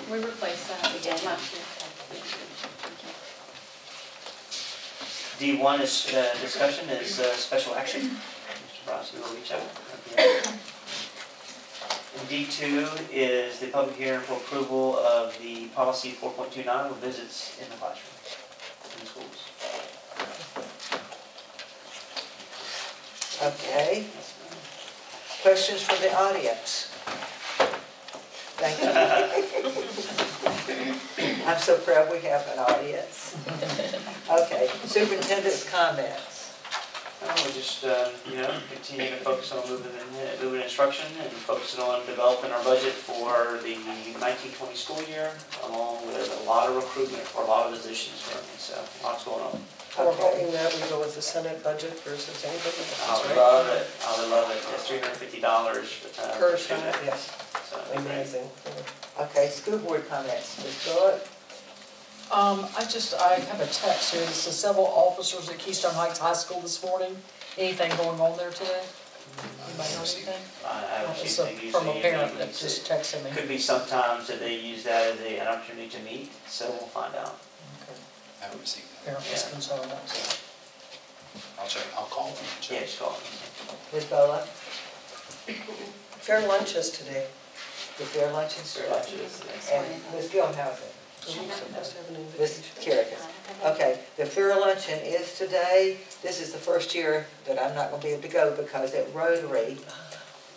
We replaced that. We did. last year. D one is, uh, discussion is, uh, special action. Mr. Brosky will reach out. And D two is the public hearing for approval of the policy four point two nine with visits in the classroom, in schools. Okay. Questions from the audience? Thank you. I'm so proud we have an audience. Okay, superintendent's comments. Uh, We're just, uh, you know, continue to focus on moving, in- moving instruction and focusing on developing our budget for the nineteen twenty school year, along with a lot of recruitment for a lot of positions currently, so lots going on. We're hoping that we go with the Senate budget versus anybody I else, would right? love it, I would love it, it's three hundred and fifty dollars Per per student. student, yes, So, it'd be great. amazing. Okay, school board comments. Ms. Bullock? Um, I just, I have a text here, this says several officers at Keystone Heights High School this morning. Anything going on there today? Anybody know anything? I, I haven't It's seen a- anything From a parent that just texted me. Could be sometimes that they use that as a- an opportunity to meet, so we'll find out. Okay. I haven't received that. Parent was concerned about. I'll check, I'll call them. and check. Yeah, just call me. Ms. Bolla? Fair lunches today. The fair lunch and Fair stuff. lunches. And Ms. Gilhousen? We're supposed to have an Ms. invitation. Kerrigan? Okay, the fair luncheon is today. This is the first year that I'm not gonna be able to go because at Rotary,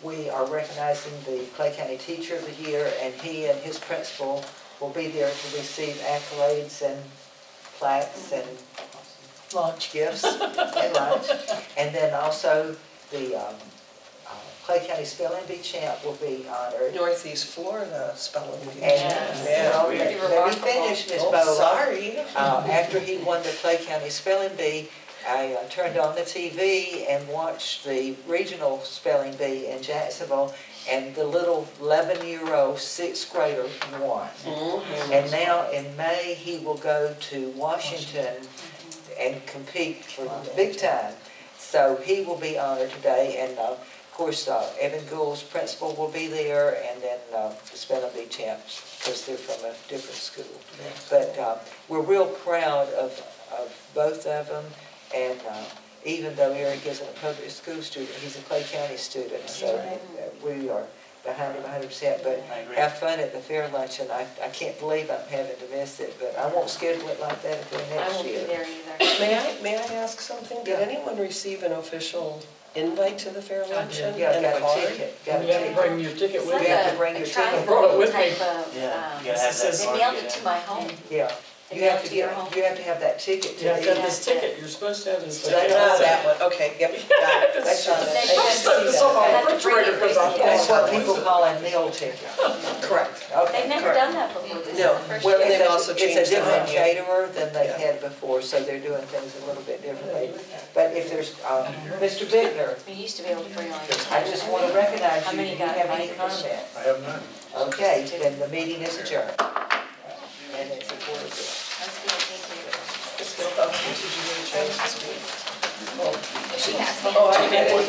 we are recognizing the Clay County Teacher of the Year, and he and his principal will be there to receive accolades and plaques and Lunch. gifts and lunch. And then also, the um, uh, Clay County Spelling Bee champ will be honored. Northeast Florida spelling bee. And, Yeah. well, let let me finish, Ms. Oh, Bolla. sorry. Uh, After he won the Clay County Spelling Bee, I uh, turned on the TV and watched the regional spelling bee in Jacksonville, and the little 11-year-old sixth grader won. Mhm. And now in May, he will go to Washington and compete for the big time. So he will be honored today, and uh, of course, uh, Evan Gould's principal will be there, and then uh, the spelling bee champs, because they're from a different school. But uh, we're real proud of, of both of them, and uh, even though Eric isn't a public school student, he's a Clay County student, so uh, we are behind him hundred percent. But have fun at the fair luncheon, I, I can't believe I'm having to miss it, but I won't schedule it like that until I won't be there either. May I, may I ask something? Did Yeah. anyone receive an official invite to the fair I did. luncheon? Yeah, and a got a card? ticket, got You have to bring your ticket It's with like You have to bring your a ticket. Brought it with me. of, Yeah, um, you gotta have that they mailed it to my home. Yeah, and You have to, to your home? you have to have that ticket You have to to be. have this ticket, you're supposed to have this But ticket. I know that one, okay, yep, got it, I saw that. I have did see It's on my to bring it refrigerator because I. That's what people call a meal ticket. Correct. Okay. They've never done that before. This is No. first Well, year. And they've a, also it's a changed the different menu. caterer than they've Yeah. had before, so they're doing things a little bit differently. But if there's, uh, Mr. Bittner, We used to be able to bring on. I just want to recognize How you. many Do you got have any invited this year? comment? I have none. Okay, then the meeting is adjourned. And it's a board of That's good, thank you. Still thought, oh, did you really change this week? She has. Oh, I did. I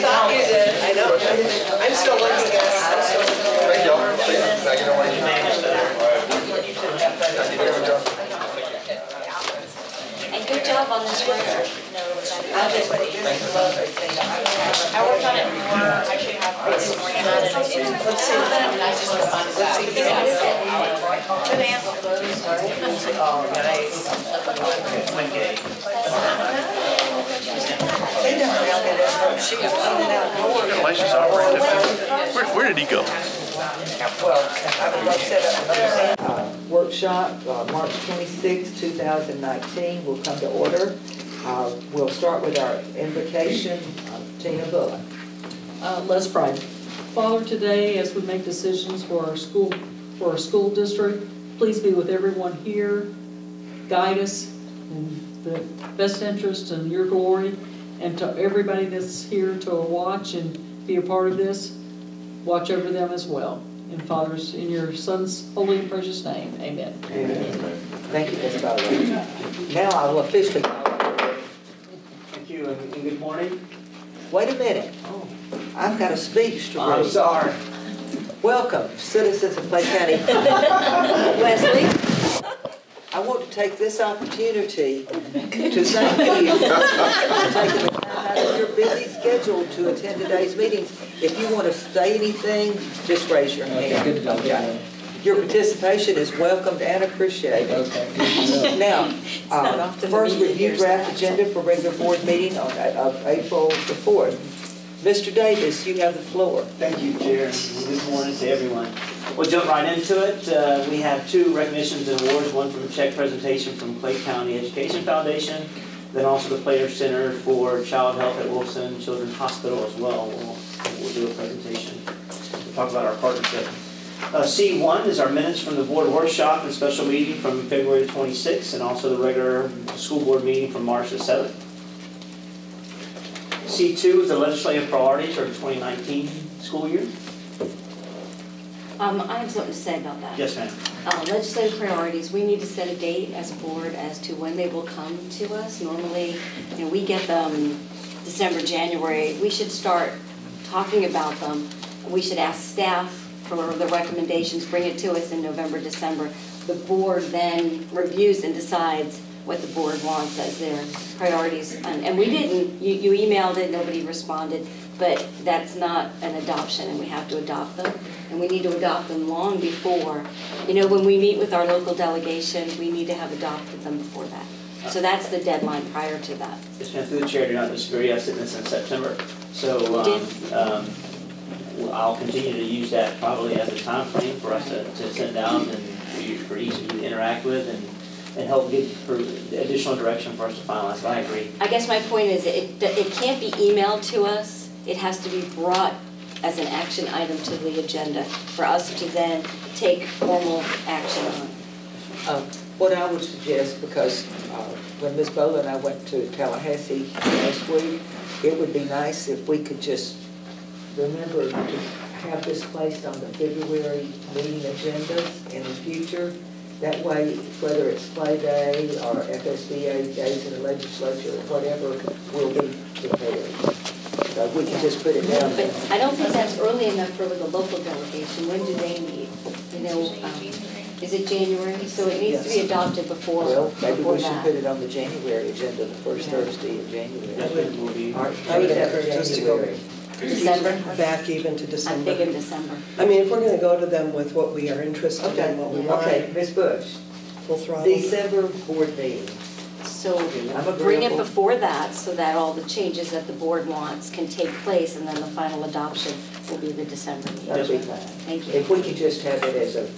thought you did, I know, I'm still looking at it. I'm still looking at it. Thank y'all. Now you know what you And good job on this work. I just think this is a lovely thing. I worked on it more, I should have this morning on it, Let's see. I just responded back. Good answer. Oh, nice. They don't have it she was cleaning out. License operator. Where, where did he go? Well, I would like to set up a workshop, uh, March 26, 2019, will come to order. Uh, We'll start with our invocation Tina Bullock. Uh, let's pray. Father, today, as we make decisions for our school, for our school district, please be with everyone here. Guide us in the best interest and your glory. And to everybody that's here to watch and be a part of this, watch over them as well. In Father's, in your Son's holy and precious name, amen. Thank you, Ms. Bowler. Now I will officially. Thank you and and good morning. Wait a minute. Oh. I've got a speech to I'm read. sorry. Welcome, citizens of Clay County. Wesley? I want to take this opportunity to thank you for taking out of your busy schedule to attend today's meetings. If you want to say anything, just raise your hand. Okay. Your participation is welcomed and appreciated. Okay, Now, not uh, the first review draft agenda for regular board meeting on, uh, of April the 4th. Mr. Davis, you have the floor. Thank you, Chair, good morning to everyone. We'll jump right into it. Uh, We have two recognitions and awards, one from a check presentation from Clay County Education Foundation, then also the Player Center for Child Health at Wolfson Children's Hospital as well. We'll we'll do a presentation, We'll talk about our partnership. Uh, C1 is our minutes from the board workshop and special meeting from February 26th, and also the regular school board meeting from March the 7th. C2 is the legislative priorities for the 2019 school year. Um, I have something to say about that. Yes, ma'am. Uh, legislative priorities, we need to set a date as a board as to when they will come to us. Normally, you know, we get them December, January. We should start talking about them. We should ask staff for the recommendations, bring it to us in November, December. The board then reviews and decides what the board wants as their priorities. And and we didn't, you, you emailed it, nobody responded, but that's not an adoption, and we have to adopt them. And we need to adopt them long before, you know, when we meet with our local delegation, we need to have adopted them before that. So that's the deadline prior to that. Yes, ma'am, through the chair, do not disagree, I said this in September. So um, um, I'll continue to use that probably as a time frame for us to to send out and for- for each of you to interact with and and help give for additional direction for us to finalize. I agree. I guess my point is, it, it can't be emailed to us, it has to be brought as an action item to the agenda for us to then take formal action on. Um, What I would suggest, because uh, when Ms. Bolla and I went to Tallahassee last week, it would be nice if we could just remember to have this placed on the February meeting agendas in the future. That way, whether it's Play Day or FSBA days in the legislature or whatever, we'll be prepared. So we can just put it down But. I don't think that's early enough for the local delegation, when do they meet? You know, um, is it January? So it needs to be Yes. adopted before, Well, maybe before we should that. put it on the January agenda, the first Thursday of January. Yes, ma'am, we'll be. All right, I would maybe that's encourage us to go January. December? Back even to I'm December. thinking December. I mean, if we're gonna go to them with what we are interested Okay, in, what we want, okay, Ms. Bush, full throttle. December board meeting. So I'm bring it before that, so that all the changes that the board wants can take place, and then the final adoption will be the December meeting. That'd be fine. Thank you. If we could just have it as a,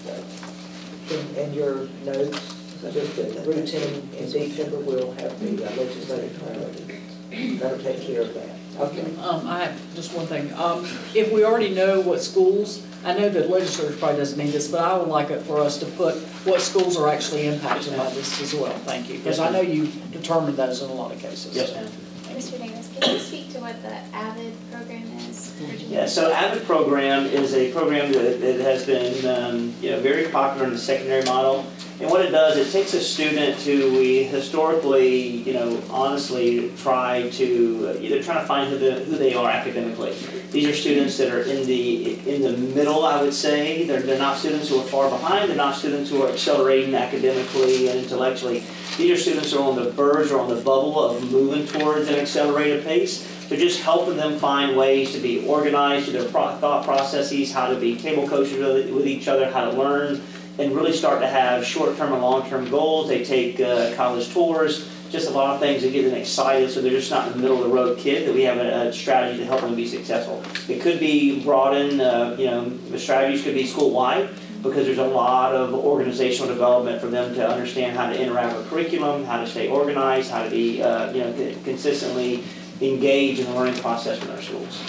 in, in your notes, just a routine, in December, we'll have the uh, legislative priorities. That'll take care of that. Okay. Um, I have just one thing. Um, if we already know what schools, I know that legislators probably doesn't need this, but I would like it for us to put what schools are actually impacted by this as well. Thank you. Because I know you determined those in a lot of cases. Yes, ma'am. Mr. Davis, can you speak to what the AVID program is? Yeah, so AVID program is a program that, that has been, um, you know, very popular in the secondary model. And what it does, it takes a student who we historically, you know, honestly try to, either trying to find who, the, who they are academically. These are students that are in the, in the middle, I would say. They're, they're not students who are far behind. They're not students who are accelerating academically and intellectually. These are students who are on the verge or on the bubble of moving towards an accelerated pace. So just helping them find ways to be organized to their pro- thought processes, how to be table coaches with, each other, how to learn, and really start to have short-term and long-term goals. They take uh, college tours, just a lot of things that get them excited so they're just not in the middle of the road kid, that we have a, a strategy to help them be successful. It could be broadened, uh, you know, the strategies could be school-wide, because there's a lot of organizational development for them to understand how to interact with curriculum, how to stay organized, how to be, uh, you know, consistently engaged in the learning process in our schools.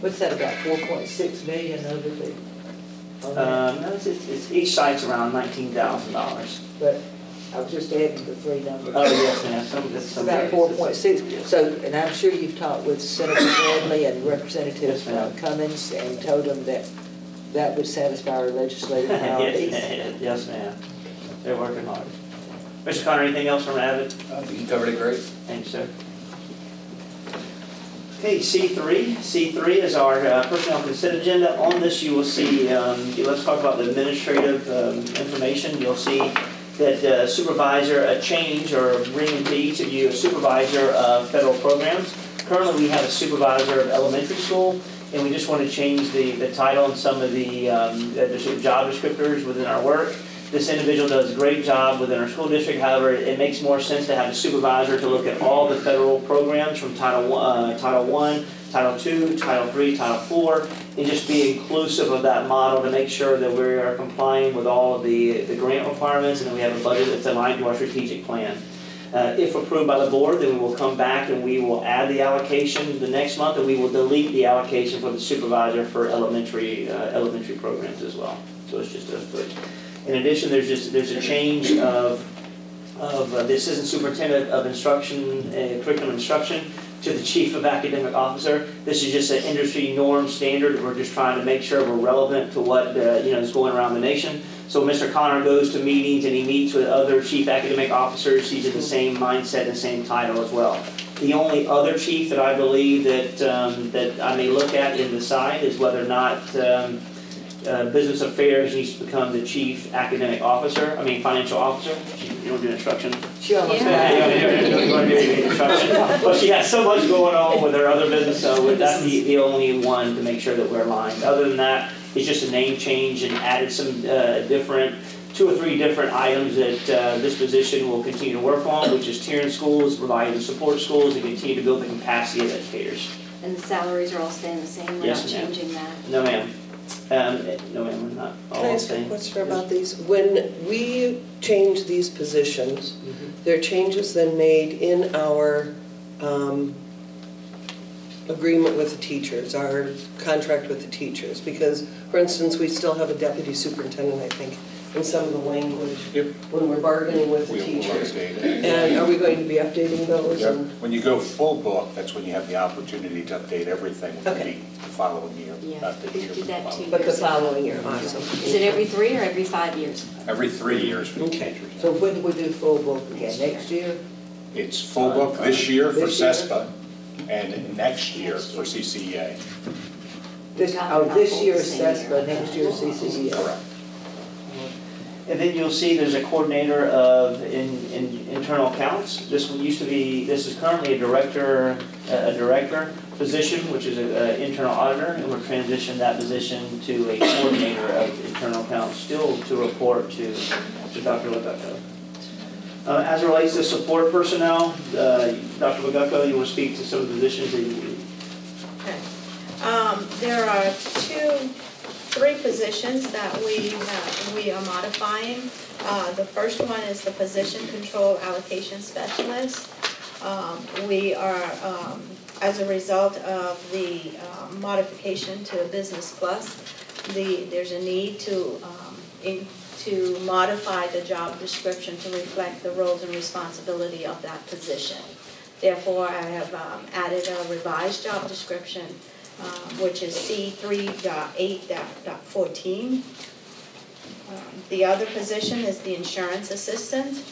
What's that, about four point six million over the? Um, no, it's, it's, it's- each site's around nineteen thousand dollars. But I was just adding the three numbers. Oh, yes, ma'am, some, that's It's some. about areas, four it's- point six, so, and I'm sure you've talked with Senator Bradley and Representative Yes, ma'am. uh, Cummings and told them that that would satisfy our legislative Yes, priorities. ma'am. yes, ma'am. They're working hard. Mr. Connor, anything else from AVID? Uh, You covered it great. Thank you, sir. Okay, C3. C3 is our uh, personnel consent agenda. On this, you will see, um, let's talk about the administrative um, information. You'll see that uh, supervisor, a change, or bringing to each of you a supervisor of federal programs. Currently, we have a supervisor of elementary school, and we just want to change the, the title and some of the, um, the the job descriptors within our work. This individual does a great job within our school district, however, it makes more sense to have a supervisor to look at all the federal programs from Title uh, Title I, Title II, Title III, Title IV, and just be inclusive of that model to make sure that we are complying with all of the, the grant requirements and that we have a budget that's aligned to our strategic plan. Uh, If approved by the board, then we will come back and we will add the allocation the next month, and we will delete the allocation for the supervisor for elementary, uh, elementary programs as well. So it's just a. In addition, there's just, there's a change of, of uh, the assistant superintendent of instruction, uh, curriculum instruction to the chief of academic officer. This is just an industry norm standard. We're just trying to make sure we're relevant to what, uh, you know, is going around the nation. So Mr. Connor goes to meetings and he meets with other chief academic officers. He's in the same mindset and same title as well. The only other chief that I believe that, um, that I may look at and decide is whether or not, um, uh, business affairs needs to become the chief academic officer, I mean, financial officer. You want to do instruction? She almost Yeah, yeah, you wanna do instruction? Well, she has so much going on with her other business, so that's the, the only one to make sure that we're aligned. Other than that, it's just a name change and added some, uh, different, two or three different items that, uh, this position will continue to work on, which is tiering schools, providing support schools, and continue to build the capacity of educators. And the salaries are all staying the same, we're Yes, not changing that. No, ma'am. Um, no, ma'am, we're not Can I all ask a question about these? When we change these positions, there are changes then made in our um, agreement with the teachers, our contract with the teachers. Because, for instance, we still have a deputy superintendent, I think, in some of the language Yep. when we're bargaining with the We will teachers. update it. And are we going to be updating those? Yep. And- When you go full book, that's when you have the opportunity to update everything for the Okay. the following year. Yeah, not the we year do that following. too. But the following year, awesome. Is it every three or every five years? Every three years for the Okay. teachers. So when do we do full book again, next year? It's full book this year for This year? CESPA and next year for CCEA. This, oh, this Not year both is the same CESPA, next year is CCEA. Correct. And then you'll see there's a coordinator of in, in internal accounts. This one used to be, this is currently a director, a director position, which is an internal auditor, and we're transitioning that position to a coordinator of internal accounts, still to report to, to Dr. Legutko. Uh, as it relates to support personnel, uh, Dr. Legutko, you want to speak to some of the positions that you, Okay. Um, there are two, three positions that we, we are modifying. Uh, The first one is the position control allocation specialist. Um, We are, um, as a result of the uh, modification to Business Plus, the, there's a need to, um, in- to modify the job description to reflect the roles and responsibility of that position. Therefore, I have um, added a revised job description, um, which is C 3.8.14. Um, The other position is the insurance assistant.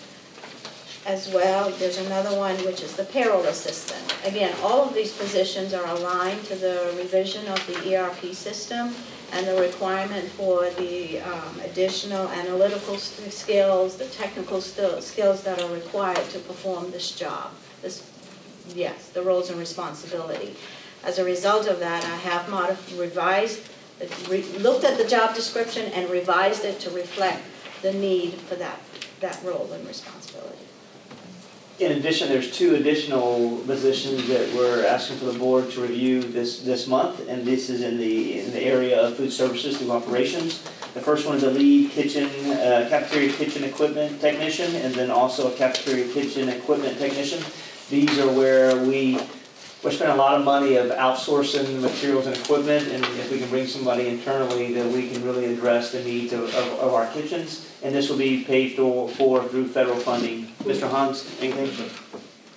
As well, there's another one, which is the payroll assistant. Again, all of these positions are aligned to the revision of the ERP system and the requirement for the um, additional analytical skills, the technical skills that are required to perform this job. This, yes, the roles and responsibility. As a result of that, I have revised, re- looked at the job description and revised it to reflect the need for that, that role and responsibility. In addition, there's two additional positions that we're asking for the board to review this, this month, and this is in the, in the area of food services through operations. The first one is a lead kitchen, uh, cafeteria kitchen equipment technician, and then also a cafeteria kitchen equipment technician. These are where we, we're spending a lot of money of outsourcing materials and equipment, and if we can bring somebody internally, then we can really address the needs of, of, of our kitchens. And this will be paid for, for through federal funding. Mr. Hans, anything?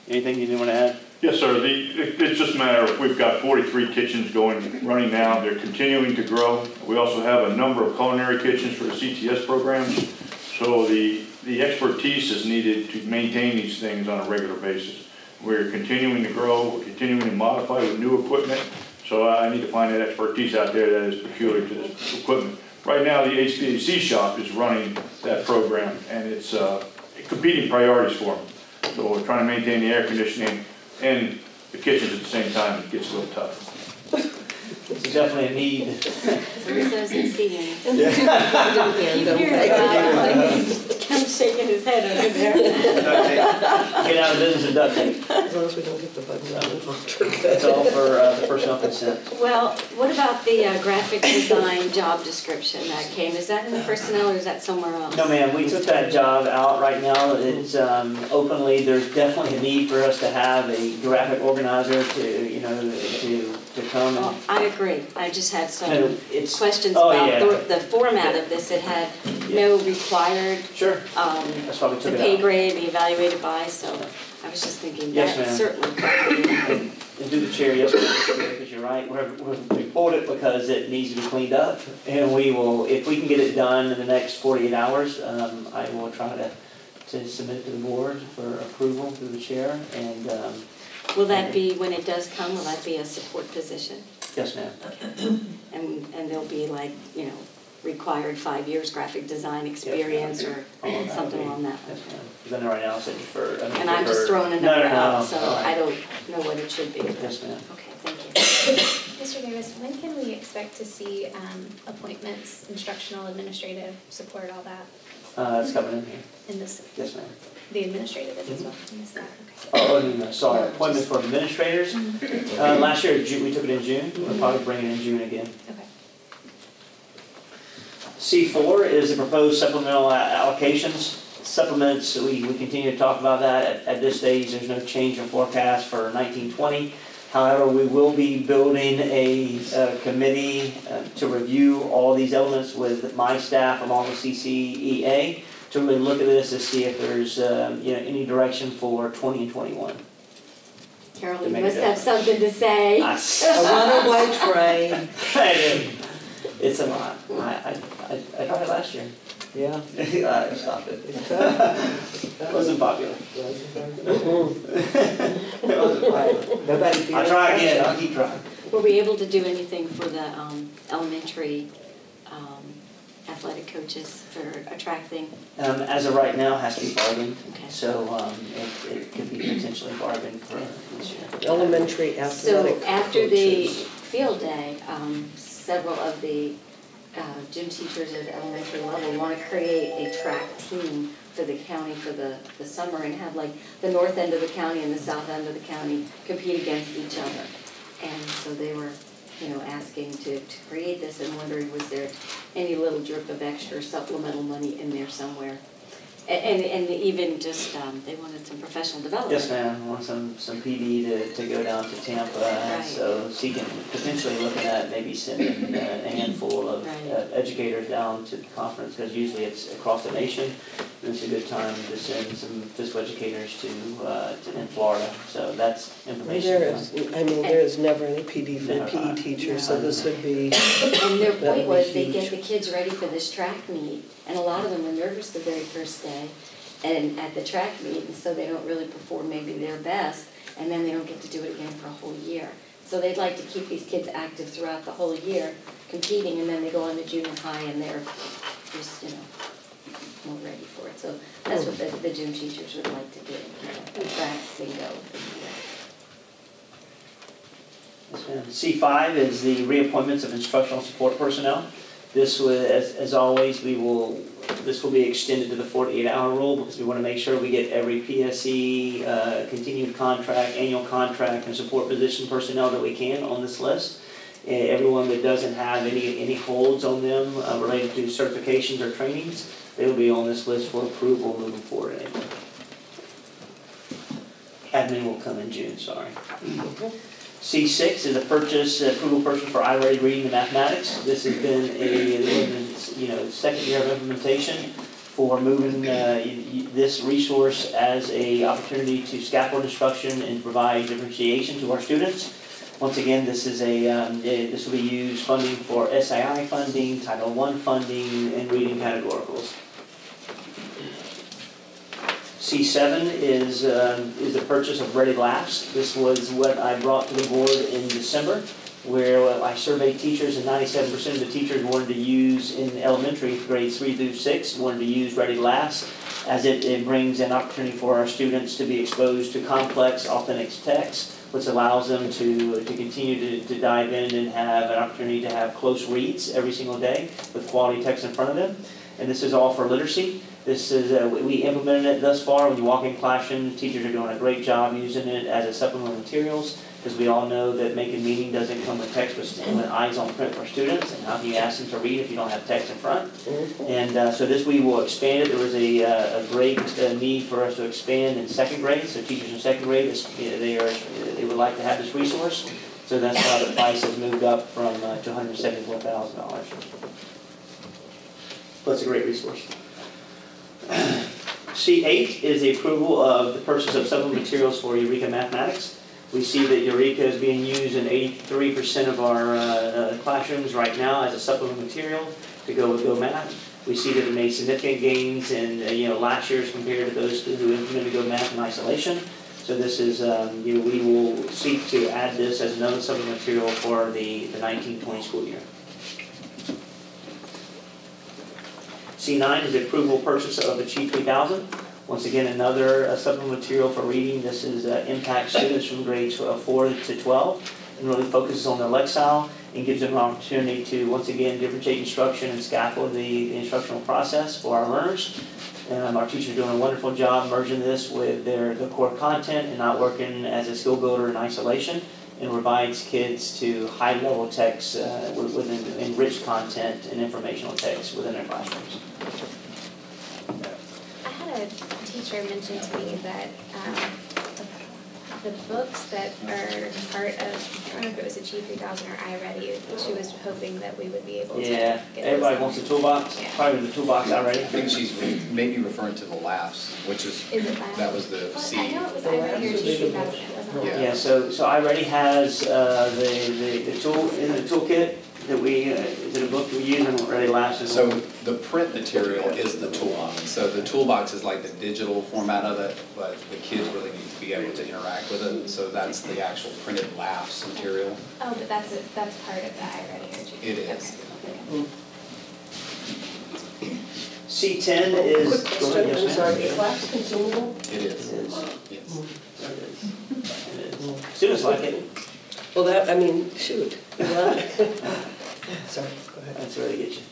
Anything you want to add? Yes, sir, the, it- it's just a matter of, we've got forty-three kitchens going, running now, they're continuing to grow. We also have a number of culinary kitchens for the CTE programs, so the, the expertise is needed to maintain these things on a regular basis. We're continuing to grow, we're continuing to modify with new equipment, so I need to find that expertise out there that is peculiar to this equipment. Right now, the HVAC shop is running that program, and it's, uh, competing priorities for them. So we're trying to maintain the air conditioning and the kitchens at the same time, it gets a little tough. It's definitely a need. So he doesn't see. Don't Hear pay. about it. Shaking his head over there. Get out of business and duct tape. As long as we don't get the bugs out of That's all for uh, the personnel consent. Well, what about the uh, graphic design job description that came? Is that in the personnel or is that somewhere else? No, ma'am, we took that job out right now. It's um, openly, there's definitely a need for us to have a graphic organizer to, you know, to, to come Well. I agree. I just had some it's, questions oh, about yeah. the, the format of this. It had no required, sure, um, that's why we the took pay it out. grade be evaluated by, so I was just thinking Yes, that ma'am. certainly could be. And and do the chair, yes, ma'am, because you're right, we're, we're, we pulled it because it needs to be cleaned up. And we will, if we can get it done in the next forty-eight hours, um, I will try to, to submit it to the board for approval through the chair. And, um, Will that be, when it does come, will that be a support position? yes, ma'am. And, and there'll be like, you know, required five years graphic design experience or All of that something be- along that? Yes, ma'am. Because then right now it's for, I mean. And I'm just for- throwing a No, no, number no, out, so all right. I don't know what it should be. Yes, ma'am. Okay, thank you. Mr. Davis, when can we expect to see um, appointments, instructional, administrative, support, all that Uh, it's coming in here. in this, Yes, ma'am. the administrative is as well? I missed that, okay. Oh, oh, no, sorry, appointment for administrators. Uh, last year, Ju- we took it in June. We'll probably bring it in June again. Okay. C4 is the proposed supplemental allocations. Supplements, we, we continue to talk about that. At, at this stage, there's no change in forecast for 1920. However, we will be building a, uh committee uh, to review all these elements with my staff along with CCEA to really look at this to see if there's, um, you know, any direction for 20 and 21. Carol, you must have something to say. I- A runaway train. It's a lot. I, I, I I tried it last year. Yeah. I stopped it. It's It wasn't popular. Nobody. I'll try again, I'll keep trying. Were we able to do anything for the um, elementary um, athletic coaches for attracting? Um, as of right now, it has to be bargained, Okay. so, um, it, it could be potentially bargained for this year. Elementary athletic So after the field day, um, several of the uh, gym teachers at elementary level want to create a track team for the county for the, the summer and have like the north end of the county and the south end of the county compete against each other. And so they were you know, asking to, to create this and wondering was there any little drip of extra supplemental money in there somewhere? A- And, and even just, um, they wanted some professional development. Yes, ma'am, want some, some PD to, to go down to Tampa, Right. so she can potentially looking at maybe sending uh, a handful of Right. uh, educators down to the conference, because usually it's across the nation. And It's a good time to send some physical educators to, uh, to, in Florida, so that's information. There is, I mean, there is never any PD for the Never. PE teacher, so this would be, And their point would be was, they get the kids ready for this track meet, and a lot of them were nervous the very first day, and at the track meet, and so they don't really perform maybe their best, and then they don't get to do it again for a whole year. So they'd like to keep these kids active throughout the whole year, competing, and then they go on to junior high and they're just, you know, more ready for it. So that's what the, the gym teachers would like to do, you know, track, bingo, C five is the reappointments of instructional support personnel. This was, as, as always, we will, this will be extended to the forty-eight hour rule because we want to make sure we get every PSE, uh, continued contract, annual contract, and support position personnel that we can on this list. Uh, everyone that doesn't have any, any holds on them uh, related to certifications or trainings, they will be on this list for approval moving forward. Admin will come in June, sorry. C six is a purchase, approval purchase for iReady Reading and Mathematics. This has been a, you know, second year of implementation for moving, uh, this resource as a opportunity to scaffold instruction and provide differentiation to our students. Once again, this is a, um, eh, this will be used funding for SAI funding, Title I funding, and reading categoricals. C seven is, um, is the purchase of Ready LAFS. This was what I brought to the board in December, where I surveyed teachers and ninety-seven percent of the teachers wanted to use in elementary grades three through six, wanted to use Ready LAFS as it, it brings an opportunity for our students to be exposed to complex, authentic text, which allows them to, to continue to, to dive in and have an opportunity to have close reads every single day with quality text in front of them. And this is all for literacy. This is, uh, we- implemented it thus far, when you walk in classrooms, teachers are doing a great job using it as a supplemental materials, because we all know that making meaning doesn't come with text, with, with eyes on print for students, and how can you ask them to read if you don't have text in front? And uh, so this, we will expand it, there was a, uh, a great uh, need for us to expand in second grade, so teachers in second grade, they are, they would like to have this resource, so that's why the price has moved up from, uh, to hundred and seventy-four thousand dollars. But it's a great resource. C eight is the approval of the purchase of supplemental materials for Eureka Mathematics. We see that Eureka is being used in eighty-three percent of our uh, uh, classrooms right now as a supplemental material to go with Go Math. We see that it made significant gains in, uh, you know, last year's compared to those who implemented Go Math in isolation. So this is, um, you know, we will seek to add this as another supplemental material for the, the nineteen twenty school year. C nine is the approval purchase of the Achieve three thousand. Once again, another uh, supplemental material for reading. This is, uh, impact students from grades uh, four to twelve and really focuses on their lexile and gives them an opportunity to, once again, differentiate instruction and scaffold the the instructional process for our learners. Um, our teachers are doing a wonderful job merging this with their, the core content and not working as a skill builder in isolation and provides kids to high-level text uh, with, with en- enriched content and informational texts within their classrooms. I had a teacher mention to me that um, the books that are part of, I don't know if it was Achieve 3000 or iReady, she was hoping that we would be able to Yeah, get those everybody in wants a toolbox, Yeah. probably the toolbox already. I think she's re- maybe referring to the LAFS, which is, Is it lab? that was the Well, C. I know it was iReady or Achieve 3000, it wasn't Yeah. Yeah, so, so I already has, uh, the, the, the tool, in the toolkit that we, uh, is it a book we use and already lasts? So the print material is the toolbox. So the toolbox is like the digital format of it, but the kids really need to be able to interact with it. So that's the actual printed LAFS material. Oh, but that's, a- that's part of the iReady or Achieve. It is. Okay. C ten is. Quick go ahead, question, yes, sorry, ma'am. is wax consumable? It It is, is. yes. It is. It is. Students like it, Well, that, I mean, shoot. Sorry, go ahead. that's where they get you.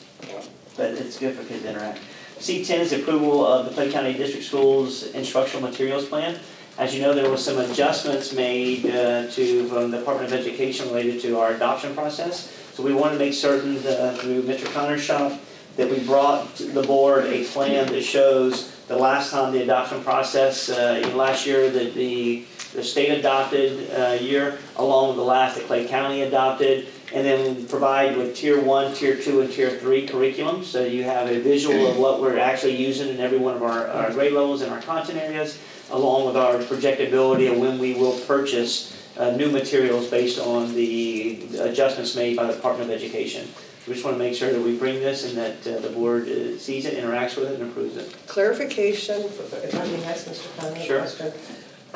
But it's good for kids to interact. C ten is approval of the Clay County District Schools instructional materials plan. As you know, there were some adjustments made uh, to, from the Department of Education related to our adoption process. So we want to make certain uh, through Mr. Connor's shop that we brought to the board a plan that shows the last time the adoption process, uh, last year, that the, the state adopted uh, year, along with the last that Clay County adopted, and then provide with tier one, tier two, and tier three curriculum, so you have a visual of what we're actually using in every one of our, our grade levels and our content areas, along with our projectability of when we will purchase uh, new materials based on the adjustments made by the Department of Education. We just want to make sure that we bring this and that uh, the board uh, sees it, interacts with it, and approves it. Clarification, if I may ask Mr. Conlon a Sure. question.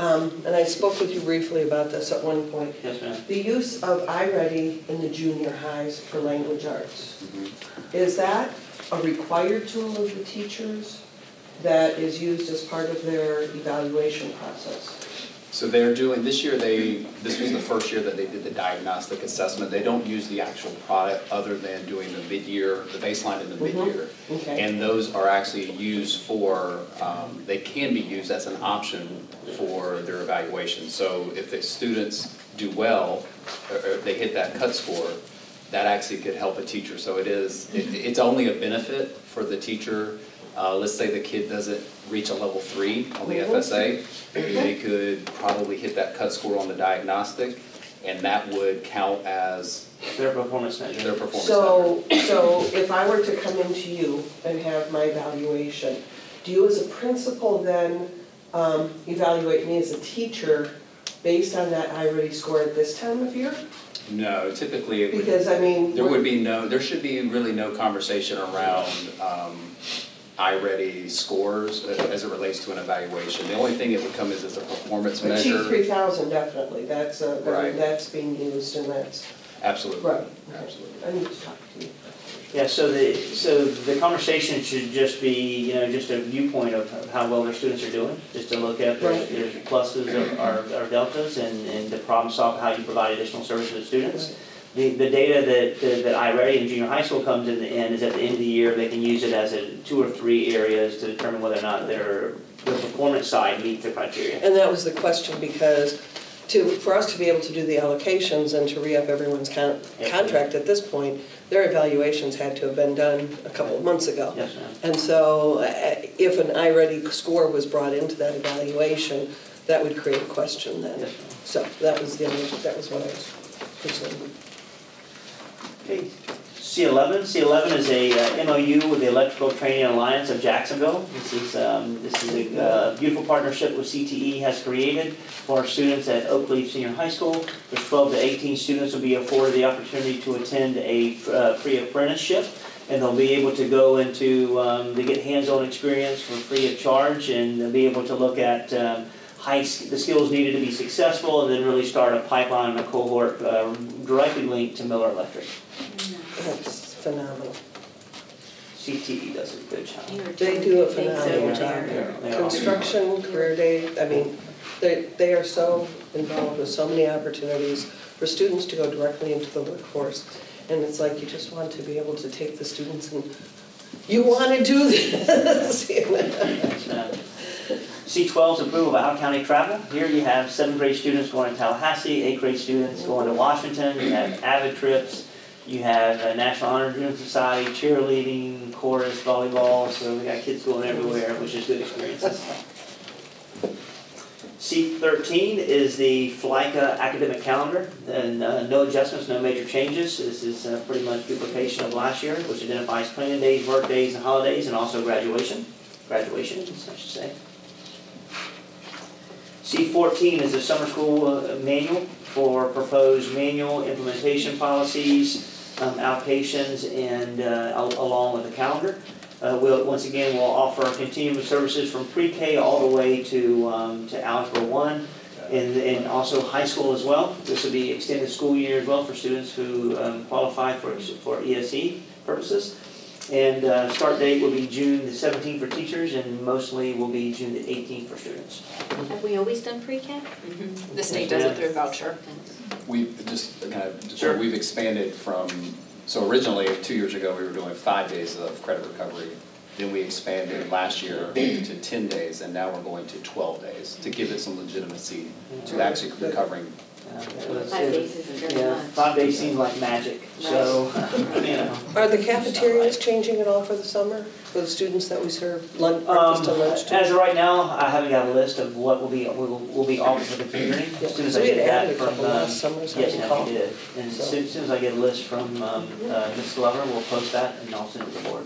Um, And I spoke with you briefly about this at one point. Yes, ma'am. The use of iReady in the junior highs for language arts, is that a required tool of the teachers that is used as part of their evaluation process? So they're doing, this year they, this was the first year that they did the diagnostic assessment. They don't use the actual product other than doing the mid-year, the baseline and the Mhm. mid-year. Okay. And those are actually used for, um, they can be used as an option for their evaluation. So if the students do well, or they hit that cut score, that actually could help a teacher. So it is, it- it's only a benefit for the teacher. Uh, Let's say the kid doesn't reach a level three on the FSA, they could probably hit that cut score on the diagnostic, and that would count as Their performance measure. their performance. So, so if I were to come into you and have my evaluation, do you as a principal then um, evaluate me as a teacher based on that iReady score at this time of year? No, typically it would. Because, I mean. There would be no, there should be really no conversation around um, iReady scores as it relates to an evaluation. The only thing it would come is as a performance But Achieve measure. three thousand, definitely, that's, uh, I mean, that's being used and that's, Absolutely. right. Absolutely. I need to talk to you. Yeah, so the, so the conversation should just be, you know, just a viewpoint of of how well their students are doing, just to look at their, Right. their pluses of our, our deltas and, and the problem solve, how you provide additional service to the students. The, the data that, that that iReady in junior high school comes in the end is at the end of the year, they can use it as a two or three areas to determine whether or not their, their performance side meets the criteria. And that was the question because to, for us to be able to do the allocations and to re-up everyone's con- Yes. contract at this point, their evaluations had to have been done a couple of months ago. Yes, ma'am. And so uh, if an iReady score was brought into that evaluation, that would create a question then. Yes. So that was the only, that was what I was pursuing. Okay, C eleven, C eleven is a uh, MOU with the Electrical Training Alliance of Jacksonville. This is, um, this is a uh, beautiful partnership with CTE has created for our students at Oakleaf Senior High School. There's twelve to eighteen students will be afforded the opportunity to attend a uh, pre-apprenticeship. And they'll be able to go into, um, they get hands-on experience for free of charge and they'll be able to look at, um, high, the skills needed to be successful and then really start a pipeline and a cohort, uh, directly linked to Miller Electric. That's phenomenal. CTE E does a good job. They do a things phenomenal over job there. there. They are. Construction, career day, I mean, they, they are so involved with so many opportunities for students to go directly into the workforce. And it's like, you just want to be able to take the students and, you want to do this. C twelve is approval of out-of-county travel. Here you have seventh grade students going to Tallahassee, eighth grade students going to Washington, you have AVID trips, you have National Honor Student Society, cheerleading, chorus, volleyball, so we got kids going everywhere, which is good experiences. C thirteen is the FLICA academic calendar, and uh, no adjustments, no major changes. This is uh, pretty much duplication of last year, which identifies planning days, work days, and holidays, and also graduation, graduations, I should say. C fourteen is the summer school uh, manual for proposed manual implementation policies, um, allocations, and uh, along with the calendar. Uh, We'll, once again, we'll offer continuum of services from pre-K all the way to, um, to Algebra one, and, and also high school as well. This will be extended school year as well for students who um, qualify for, for ESE purposes. And uh, start date will be June the seventeenth for teachers, and mostly will be June the eighteenth for students. Have we always done pre-K? The state does it through voucher. We just kind of, Sure. we've expanded from, so originally, two years ago, we were doing five days of credit recovery. Then we expanded last year to 10 days, and now we're going to 12 days to give it some legitimacy to actually recovering. Five days isn't very Yeah, much. five days seems like magic, so, you know. Are the cafeterias changing at all for the summer, for the students that we serve lunch, Um, breakfast and lunch to? as of right now, I haven't got a list of what will be, will, will be offered for the community. As soon as I We had get that added a from, couple um, last summer, so I yes, ma'am, recall. we did. And as soon, as soon as I get a list from, um, uh, Ms. Glover, we'll post that and I'll send it to the board.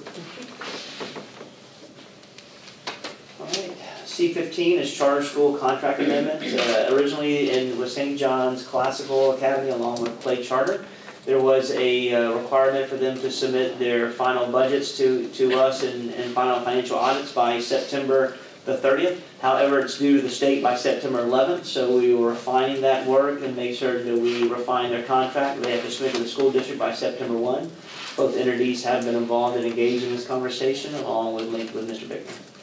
C-15 is charter school contract amendment. Uh, originally in with St. John's Classical Academy along with Clay Charter. There was a uh, requirement for them to submit their final budgets to, to us and, and final financial audits by September the 30th. However, it's due to the state by September 11th, so we were refining that work and make sure that we refine their contract. They have to submit to the school district by September 1. Both entities have been involved and engaged in this conversation along with linked with Mr. Bickman.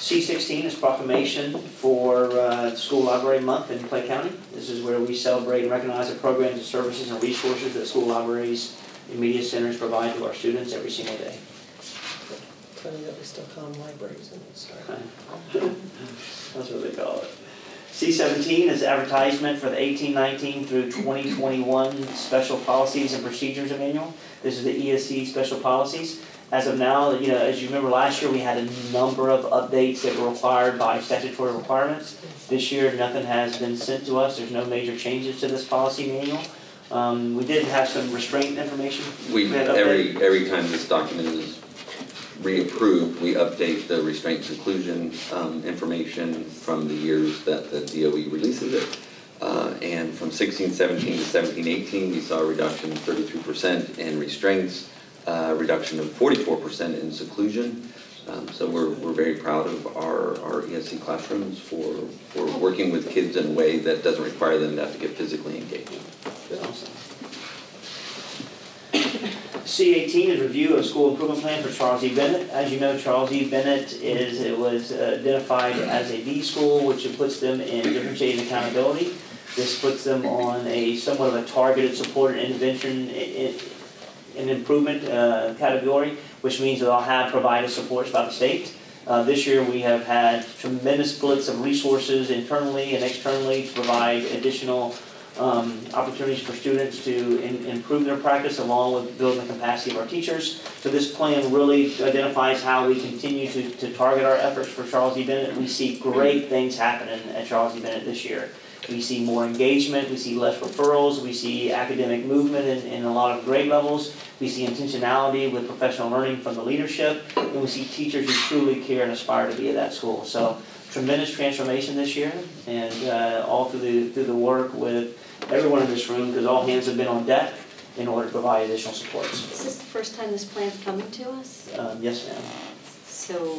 C16 is proclamation for uh, School Library Month in Clay County. This is where we celebrate and recognize the programs and services and resources that school libraries and media centers provide to our students every single day. Funny that we still call them libraries, sorry. That's what they call it. C17 is advertisement for the 1819 through 2021 special policies and procedures manual. This is the ESE special policies. As of now, you know, as you remember last year, we had a number of updates that were required by statutory requirements. This year, nothing has been sent to us, there's no major changes to this policy manual. Um, we did have some restraint information. We, every, every time this document is reapproved, we update the restraint seclusion um, information from the years that the DOE releases it. Uh, And from 1617 to 1718, we saw a reduction of 33% in restraints, uh, reduction of 44% in seclusion. Um, So we're, we're very proud of our, our ESE classrooms for, for working with kids in a way that doesn't require them to have to get physically engaged. Awesome. C eighteen is review of school improvement plan for Charles E. Bennett. As you know, Charles E. Bennett is, it was identified as a D school, which puts them in differentiated accountability. This puts them on a somewhat of a targeted support and intervention i- improvement uh, category, which means they'll have provided supports by the state. Uh, This year, we have had tremendous splits of resources internally and externally to provide additional um, opportunities for students to im- improve their practice along with building the capacity of our teachers. So this plan really identifies how we continue to, to target our efforts for Charles E. Bennett. We see great things happening at Charles E. Bennett this year. We see more engagement, we see less referrals, we see academic movement in, in a lot of grade levels. We see intentionality with professional learning from the leadership, and we see teachers who truly care and aspire to be at that school. So tremendous transformation this year, and uh, all through the, through the work with everyone in this room, because all hands have been on deck in order to provide additional supports. Is this the first time this plan's coming to us? Um, Yes, ma'am. So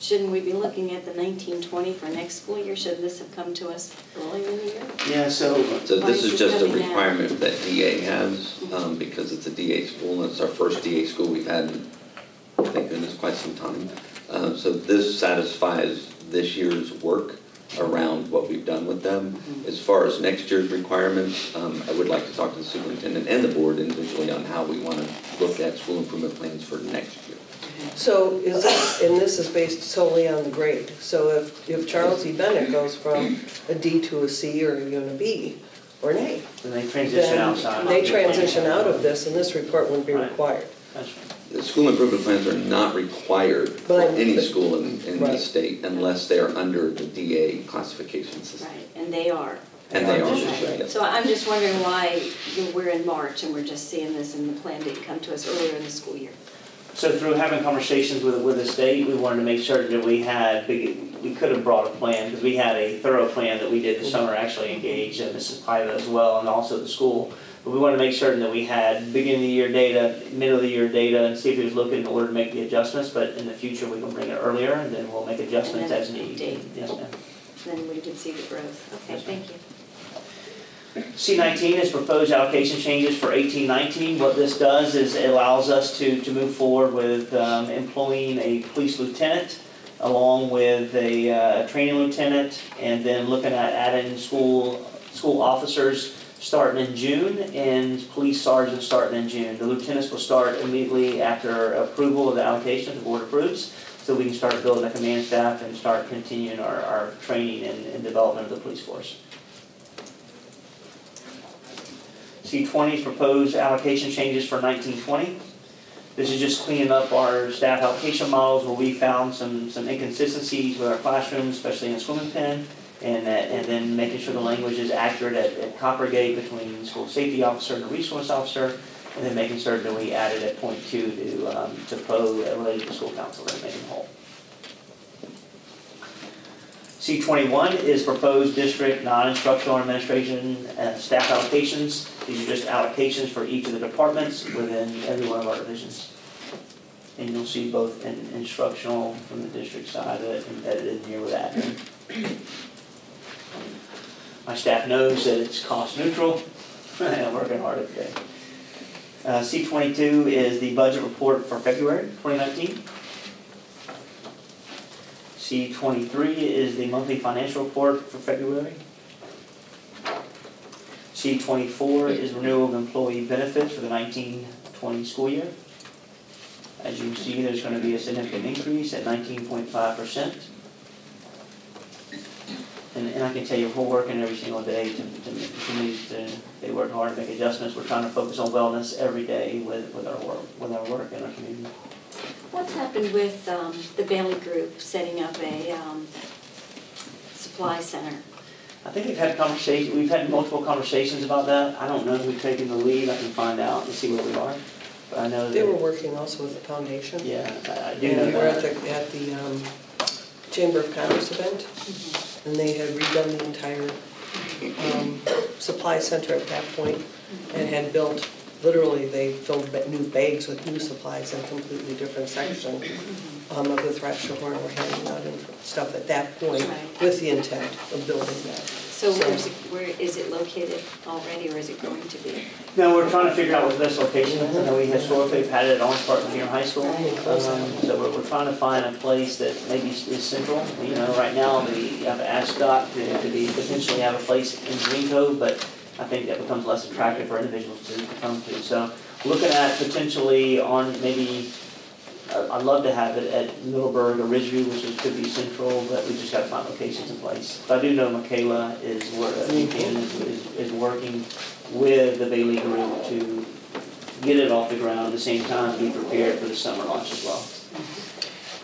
shouldn't we be looking at the nineteen twenty for next school year? Shouldn't this have come to us earlier in the year? Yeah, so, So Why this is is just a coming now? requirement that DA has, um, because it's a DA school, and it's our first DA school we've had in, thank goodness, quite some time. Uh, so this satisfies this year's work around what we've done with them. As far as next year's requirements, um, I would like to talk to the superintendent and the board individually on how we wanna look at school improvement plans for next year. So is this, and this is based solely on the grade, so if, if Charles E. Bennett goes from a D to a C or even a B or an A, then they transition then outside. they transition out of this and this report wouldn't be Right. required. That's right. The school improvement plans are not required for But- any school in, in the Right. state unless they are under the DA classification system. Right, and they are. And they are, Okay. yes. So I'm just wondering why you know, we're in March and we're just seeing this and the plan didn't come to us earlier in the school year. So through having conversations with, with the state, we wanted to make certain that we had, big- we could have brought a plan, because we had a thorough plan that we did this summer, actually engaged and Mrs. Paiva as well, and also the school. But we wanted to make certain that we had beginning of the year data, middle of the year data, and see if it was looking in order to make the adjustments, but in the future, we can bring it earlier, and then we'll make adjustments as needed. Yes, ma'am. Then we can see the growth. Okay, Yes, ma'am. thank you. C nineteen is proposed allocation changes for eighteen nineteen. What this does is it allows us to, to move forward with um, employing a police lieutenant along with a uh, training lieutenant, and then looking at adding school, school officers starting in June, and police sergeants starting in June. The lieutenants will start immediately after approval of the allocation, the board approves, so we can start building a command staff and start continuing our, our training and, and development of the police force. C twenty is proposed allocation changes for nineteen twenty. This is just cleaning up our staff allocation models where we found some, some inconsistencies with our classrooms, especially in swimming pen. And that, and then making sure the language is accurate at, at Coppergate between school safety officer and the resource officer. And then making certain that we added at point two to, um, to pro related to school council and them whole. C twenty-one is proposed district non-instructional administration uh, staff allocations. These are just allocations for each of the departments within every one of our divisions. And you'll see both in instructional from the district side of it embedded in here with admin. My staff knows that it's cost neutral, and I'm working hard every day. Uh, C twenty-two is the budget report for February twenty nineteen. C twenty-three is the monthly financial report for February. C twenty-four is renewal of employee benefits for the nineteen twenty school year. As you can see, there's gonna be a significant increase at nineteen point five percent. And, and I can tell you, we're working every single day to, to, make- to, to, they work hard to make adjustments. We're trying to focus on wellness every day with, with our work, with our work in our community. What's happened with um, the Bailey Group setting up a um, supply center? I think we've had conversation, we've had multiple conversations about that. I don't know if we've taking the lead. I can find out and see where we are. But I know They were working also with the foundation. yeah, I I do And know we were at that. the, at the um, Chamber of Commerce event, and they had redone the entire um, supply center at that point, and had built, literally, they filled ba- new bags with new supplies in a completely different section um, of the Thrasher Horn were handing out and stuff at that point, Right. with the intent of building that. So where's it, where, is it located already, or is it going to be? No, we're trying to figure out what the best location is. I know we historically have had it at Orange Park Junior High School. Right, Um. So we're, we're trying to find a place that maybe is is central. You know, right now, we have Ascot to, to be, potentially have a place in Green Cove, but I think that becomes less attractive for individuals to, to come to. So looking at potentially on maybe, I'd love to have it at Middleburg or Ridgeview, which is, could be central, but we just gotta find locations in place. But I do know Michaela is, uh, is, is, is working with the Bailey Group to get it off the ground, at the same time be prepared for the summer launch as well.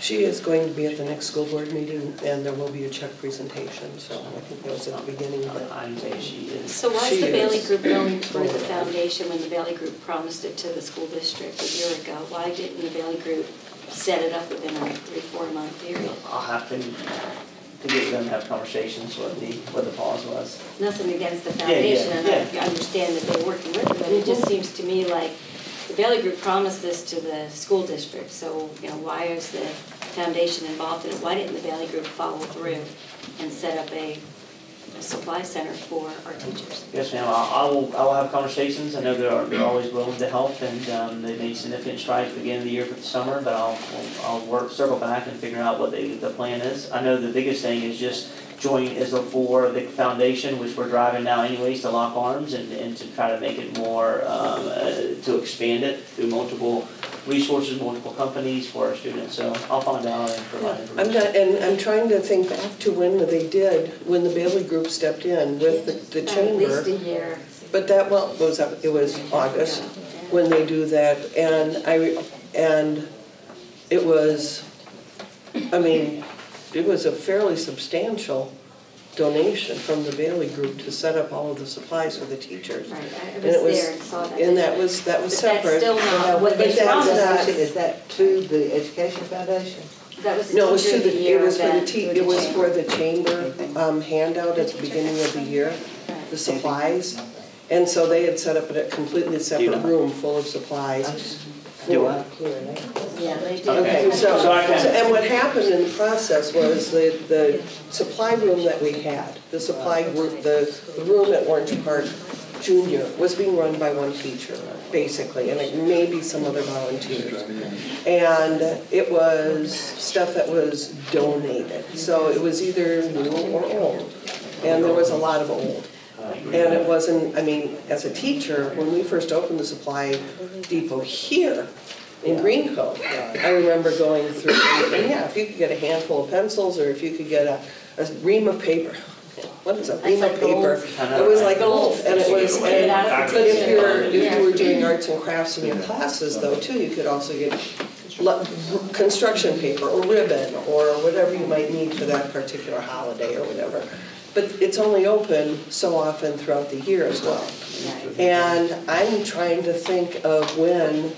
She is going to be at the next school board meeting, and there will be a check presentation, so I think that was at the beginning, but I'd say she is. So why is She the Bailey is. Group going through the foundation when the Bailey Group promised it to the school district a year ago? Why didn't the Bailey Group set it up within a three, four month period? I'll have to, to get them to have conversations what the, what the pause was. Nothing against the Yeah, yeah, foundation, and I understand that they're working with it, but it just mm-hmm. seems to me like the Bailey Group promised this to the school district, so, you know, why is the foundation involved in it? Why didn't the Bailey Group follow through and set up a, a supply center for our teachers? Yes, ma'am, I I will, I will have conversations, I know they're, they're always willing to help, and, um, they made significant strides at the beginning of the year for the summer, but I'll, I'll work, circle back and figure out what they, the plan is. I know the biggest thing is just join ISO for the foundation, which we're driving now anyways to lock arms, and, and to try to make it more, um, uh, to expand it through multiple resources, multiple companies for our students, so I'll find out and provide yeah, I'm not, and I'm trying to think back to when they did, when the Bailey Group stepped in with the, the At least chamber. a year. But that, well, it was, it was August when they do that, and I, and it was, I mean, it was a fairly substantial donation from the Bailey Group to set up all of the supplies for the teachers. Right, I And was it was- there and saw that. And that was, that was But that's separate. still not what they But that's promised. Is that to the Education Foundation? That was No, it was to of the, the year it was for the event te, through it the was chamber. for the chamber um, handout at the beginning of the year, the supplies. And so they had set up a completely separate room full of supplies. Do I? Yeah, they did. Okay, so, So so- and what happened in the process was the, the supply room that we had, the supply group, the, the room at Orange Park Junior was being run by one teacher, basically, and it may be some other volunteers. And it was stuff that was donated, so it was either new or old, and there was a lot of old. And it wasn't, I mean, as a teacher, when we first opened the supply depot here in Green Greenco, I remember going through, and yeah, if you could get a handful of pencils, or if you could get a, a ream of paper. What is a ream of like gold. paper? It was like gold, and it was, Get it and but if you're, if you were doing arts and crafts in your classes though, too, you could also get construction paper or ribbon or whatever you might need for that particular holiday or whatever. But it's only open so often throughout the year as well. And I'm trying to think of when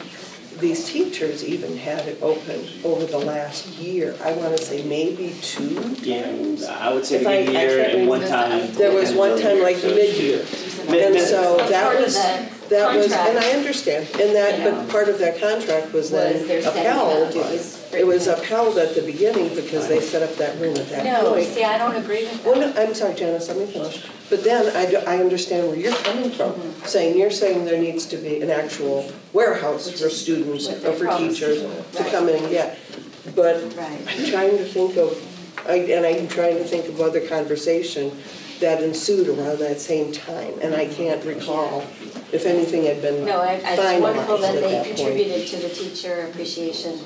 these teachers even had it open over the last year. I want to say maybe two Yeah, times. I would say If I- beginning I the year can't and one remember. time. There was one time like mid-year. Mid- And so that was, that was, and I understand, and that, Yeah. but part of that contract was then Was they're setting upheld. It was It was written. upheld at the beginning because they set up that room at that No, point. see, I don't agree with Well, that. no, I'm sorry, Janice, let me finish. But then I, do- I understand where you're coming from, Mm-hmm. saying, you're saying there needs to be an actual warehouse Which for students or for teachers to Right. come in and get. But Right. I'm trying to think of, I- and I'm trying to think of other conversation that ensued around that same time, and I can't recall if anything had been No, I, I- it's wonderful that at they that point. contributed to the teacher appreciation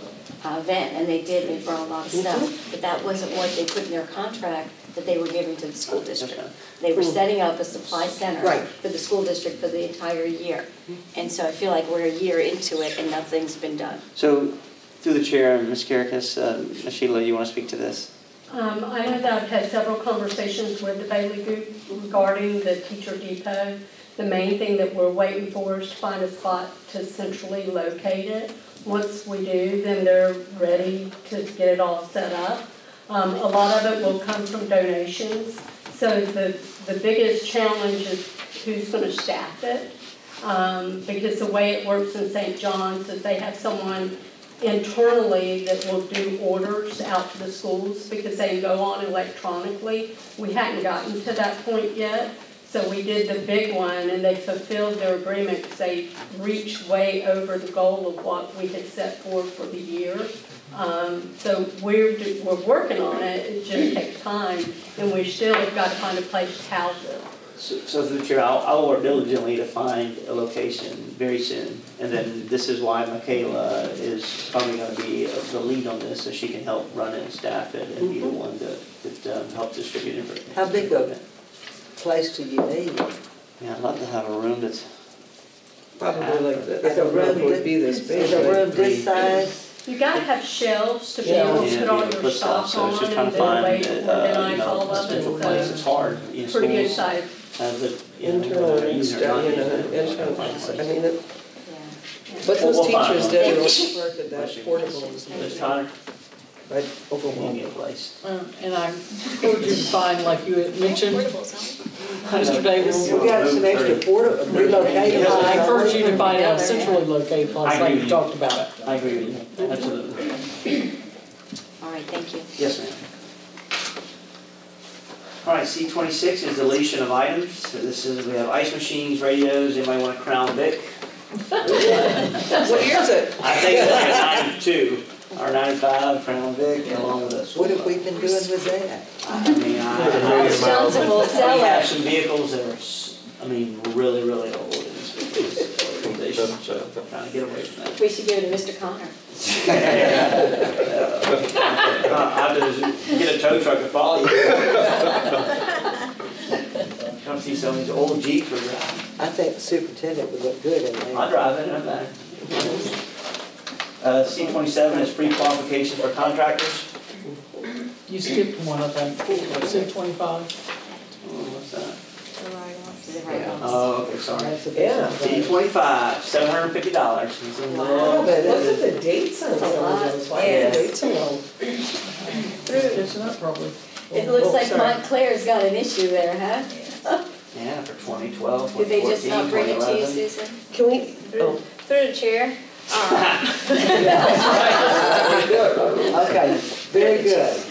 uh, event, and they did, they brought a lot of stuff. But that wasn't what they put in their contract that they were giving to the school district. They were Mm. setting up a supply center Right. for the school district for the entire year. And so I feel like we're a year into it and nothing's been done. So, through the chair, Ms. Kerekes, uh, Ms. Sheila, you want to speak to this? Um, I know that I've had several conversations with the Bailey Group regarding the teacher depot. The main thing that we're waiting for is to find a spot to centrally locate it. Once we do, then they're ready to get it all set up. Um, a lot of it will come from donations. So the, the biggest challenge is who's gonna staff it. Um, because the way it works in St. John's is they have someone internally that will do orders out to the schools because they go on electronically. We hadn't gotten to that point yet, so we did the big one and they fulfilled their agreement because they reached way over the goal of what we had set forward for the year. Um, so we're, we're working on it, it just takes time and we still have got to find a place to house it. So, so through the chair, I'll, I'll work diligently to find a location very soon. And then this is why Michaela is probably gonna be the lead on this, so she can help run it and staff it and be the one that, that um, helps distribute it. How big a place do you need? Yeah, I'd love to have a room that's, Probably like, this. Is I a don't know if room would be this big. Is a room this size? You gotta have shelves to be Yeah. able to yeah, put all your put stuff, stuff so it's on just and trying to then find, wait, uh, you organize all know, a of it. central place, it's hard, you know, Pretty good size. have it, you know, Internal whether and using it or external, you know, internal, find. I mean, it- Yeah. what We'll- those we'll find teachers one. did, those work at that portable is Just trying right to overwhelming. get a place. Uh, And I encourage you to find, like you had mentioned, Mr. Davis, We got some extra porta, relocated. I encourage you to find a centrally located place like you with talked about it. I agree with you, absolutely. All right, thank you. Yes, ma'am. All right, C twenty-six is deletion of items. So this is, we have ice machines, radios, anybody want to Crown Vic? What year is it? I think it's like a ninety-two, or ninety-five Crown Vic, along with us. What have we been doing with that? I mean, I. Responsible We seller. have some vehicles that are, I mean, really, really old in this organization, so I'm trying to get away from that. We should give it to Mr. Connor. Uh, I just get a tow truck to follow you. Come see some of these old Jeeps we're driving. I think the superintendent would look good in I there. drive it, doesn't matter. Uh, C twenty-seven is pre-qualification for contractors. You skipped one, I think, C twenty-five. Oh, what's that? Is it? Oh, okay, sorry. Yeah. C twenty-five, seven hundred and fifty dollars. Oh, but look at the dates on That's a some of lot. those, why are Yeah. the dates alone? Catching up probably. It looks Oh, like sorry. Montclair's got an issue there, huh? Yeah, for 2012, Did they just not bring it to you, Susan? Can we, oh, Through the chair, uh, Okay, very good.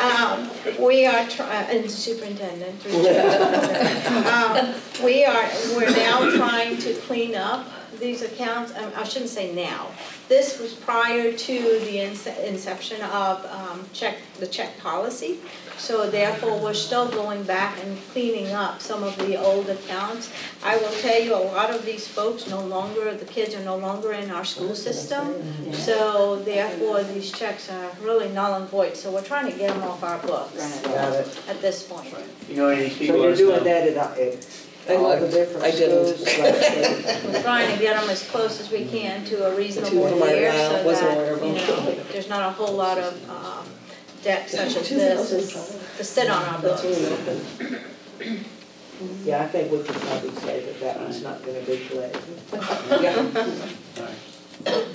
Um, We are, try- uh, superintendent, through the chair. Um, we are, we're now trying to clean up these accounts, um, I shouldn't say now, this was prior to the ince- inception of um, check, the check policy. So therefore, we're still going back and cleaning up some of the old accounts. I will tell you, a lot of these folks no longer, the kids are no longer in our school system. So therefore, these checks are really null and void, so we're trying to get them off our books Got at this point. You know, any these people. So you're let us know. doing that at, at all the different I didn't. schools? We're trying to get them as close as we can to a reasonable To my year round, so wasn't that, of you them. know, there's not a whole lot of um, debt such as this to sit on our books. Yeah, I think we could probably say that that one's not gonna be collected. Yeah, Alright.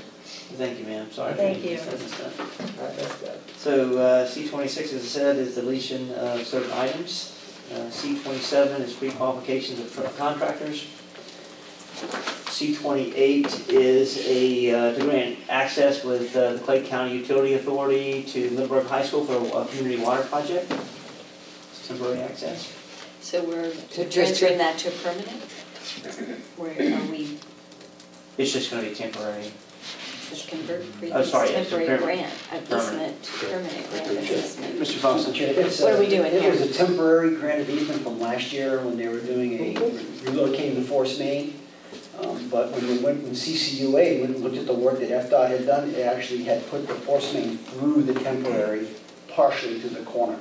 Thank you, ma'am, sorry. Thank you. all right, let's go. So, uh, C twenty-six, as I said, is deletion of certain items. Uh, C twenty-seven is pre-qualifications of contractors. C twenty-eight is a, uh, to grant access with uh, the Clay County Utility Authority to Middleburg High School for a community water project. It's temporary access. So we're To- transferring that to permanent? Where are we, It's just gonna be temporary. Just convert Oh, previous sorry, yes, temporary permanent. grant, of easement, to permanent grant of easement? Mr. Foster? It's, What are we doing It was here? a temporary grant of easement from last year when they were doing a relocating the force main. Um, But when we went, when CCUA went and looked at the work that FDOT had done, it actually had put the force main through the temporary, partially to the corner.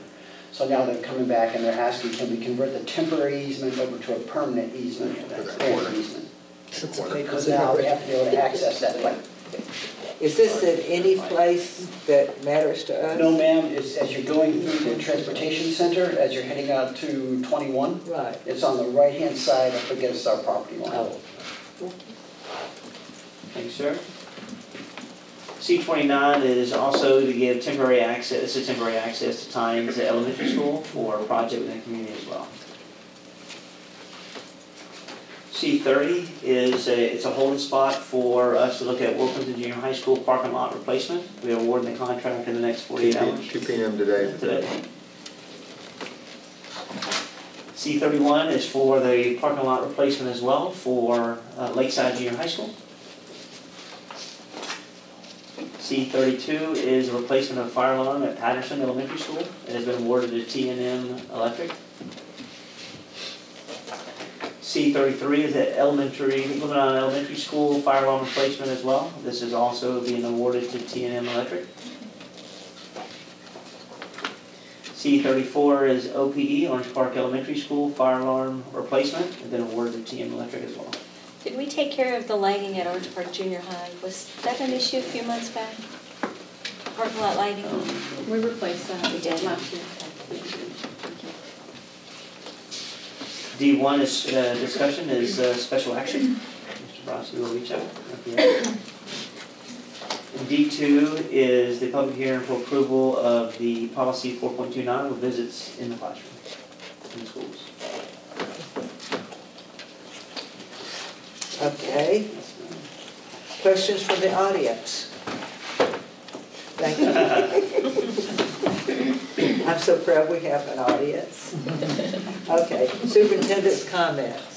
So now they're coming back and they're asking, can we convert the temporary easement over to a permanent easement, grant easement? Since the Because now out. we have to be able to access that pipe. Is this at any place that matters to us? No, ma'am, it's as you're going through the transportation center, as you're heading out to 21, Right, it's on the right-hand side up against our property line. oh, Thank you, sir. C twenty-nine is also to give temporary access, it's a temporary access to Tynes Elementary School for a project within the community as well. C thirty is a, it's a holding spot for us to look at Wilkinson Junior High School parking lot replacement. We are awarding the contract in the next forty-eight hours. Two P M today. today. C thirty-one is for the parking lot replacement as well for uh, Lakeside Junior High School. C thirty-two is a replacement of fire alarm at Patterson Elementary School. It has been awarded to T and M Electric. C thirty-three is at elementary, Lebanon Elementary School fire alarm replacement as well. This is also being awarded to T and M Electric. C thirty-four is OPE, Orange Park Elementary School fire alarm replacement, and then awarded to TM Electric as well. Did we take care of the lighting at Orange Park Junior High? Was that an issue a few months back? Parking lot lighting? We replaced that. We did. Last year. D one is, uh, discussion is, uh, special action. Mr. Brodsky will reach out. up here. And D two is the public hearing for approval of the policy four point two nine with visits in the classroom, in schools. okay. Questions from the audience? Thank you. I'm so proud we have an audience. Okay, superintendent's comments.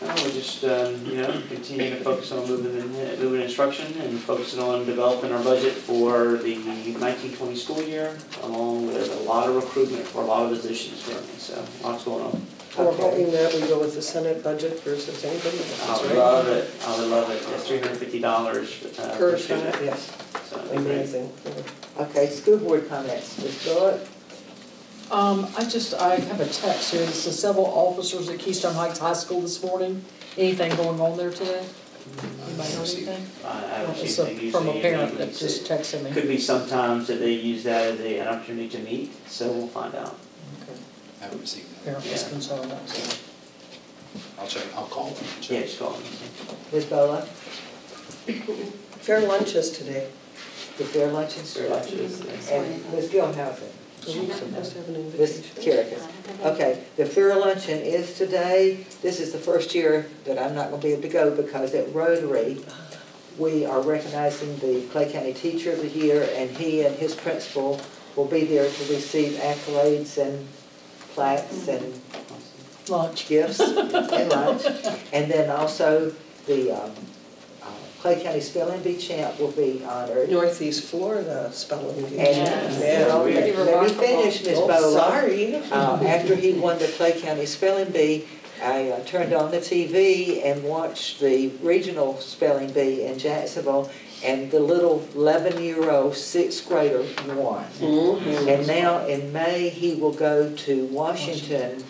Uh, we just, um, you know, continue to focus on moving, in- moving instruction and focusing on developing our budget for the nineteen twenty school year, along with a lot of recruitment for a lot of positions currently, so lots going on. We're hoping that we go with the Senate budget versus anybody I would right? love it, I would love it, it's three hundred and fifty dollars uh, Per per student. Senate, yes, So it'd be great. amazing. Okay, school board comments, Ms. Bullock? Um, I just, I have a text here, it says several officers at Keystone Heights High School this morning. Anything going on there today? Anybody heard anything? I I haven't It's seen a- anything From a usually, parent that it's- just texted me. Could be sometimes that they use that as a- an opportunity to meet, so we'll find out. Okay. I haven't received that. Parent was Yeah. concerned, so. I'll check, I'll call them. and check. Yeah, just call them. Ms. Bolla? Fair lunches today. The fair lunches? Fair lunches, And Ms. Gilhousen? So we're supposed to have an Ms. invitation. Okay, the fair luncheon is today. This is the first year that I'm not gonna be able to go because at Rotary, we are recognizing the Clay County Teacher of the Year, and he and his principal will be there to receive accolades and plaques and Lunch. gifts and lunch. And then also, the um, Clay County Spelling Bee champ will be honored. Northeast Florida spelling bee. And, Yeah. well, let Pretty let me remarkable. finish, Ms. Oh, Bolla. sorry. Uh, After he won the Clay County Spelling Bee, I uh, turned on the TV and watched the regional spelling bee in Jacksonville, and the little eleven-year-old sixth grader won. Mhm. And now in May, he will go to Washington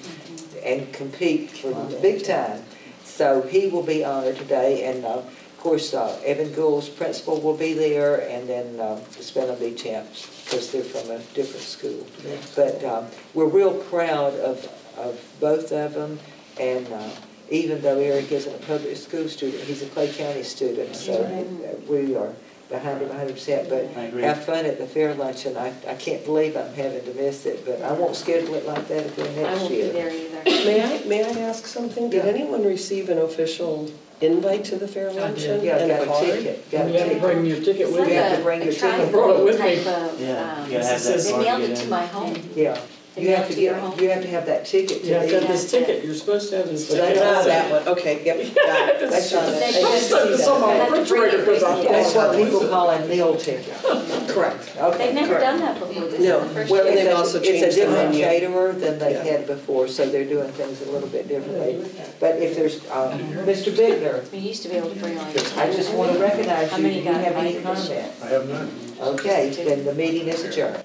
and compete for the big time. So he will be honored today, and uh, of course, uh, Evan Gould's principal will be there, and then uh, the spelling bee because they're from a different school. But um, we're real proud of, of both of them, and uh, even though Eric isn't a public school student, he's a Clay County student, so uh, we are behind him hundred percent. But have fun at the fair luncheon, I, I can't believe I'm having to miss it, but I won't schedule it like that again next year. I won't be there either. May I, may I ask something? Did Yeah. anyone receive an official invite to the fair luncheon Yeah, and a a card? ticket, got a You have to ticket. bring your ticket with like you. have to bring your ticket. triangle Brought it with me. type of, Yeah, um, you gotta have that They card mailed it to my home. Yeah, They you have to to your get, home? you have to have that ticket You have to to have be. this ticket, you're supposed to have this But I ticket. know Ah, that one, okay, yep, got it. I saw that. I did Stuck see this on that. my I have to bring refrigerator because I. That's thought. what people call a meal ticket. Correct. Okay. They've never done that before, this No. Well, And they've a, also it's a changed the different menu. caterer than they Yeah. had before, so they're doing things a little bit differently. But if there's, um, Mr. Bittner, We used to be able to bring all your. I just want to recognize you. Do many you have any invited comment? I have none. Okay, then the meeting is adjourned.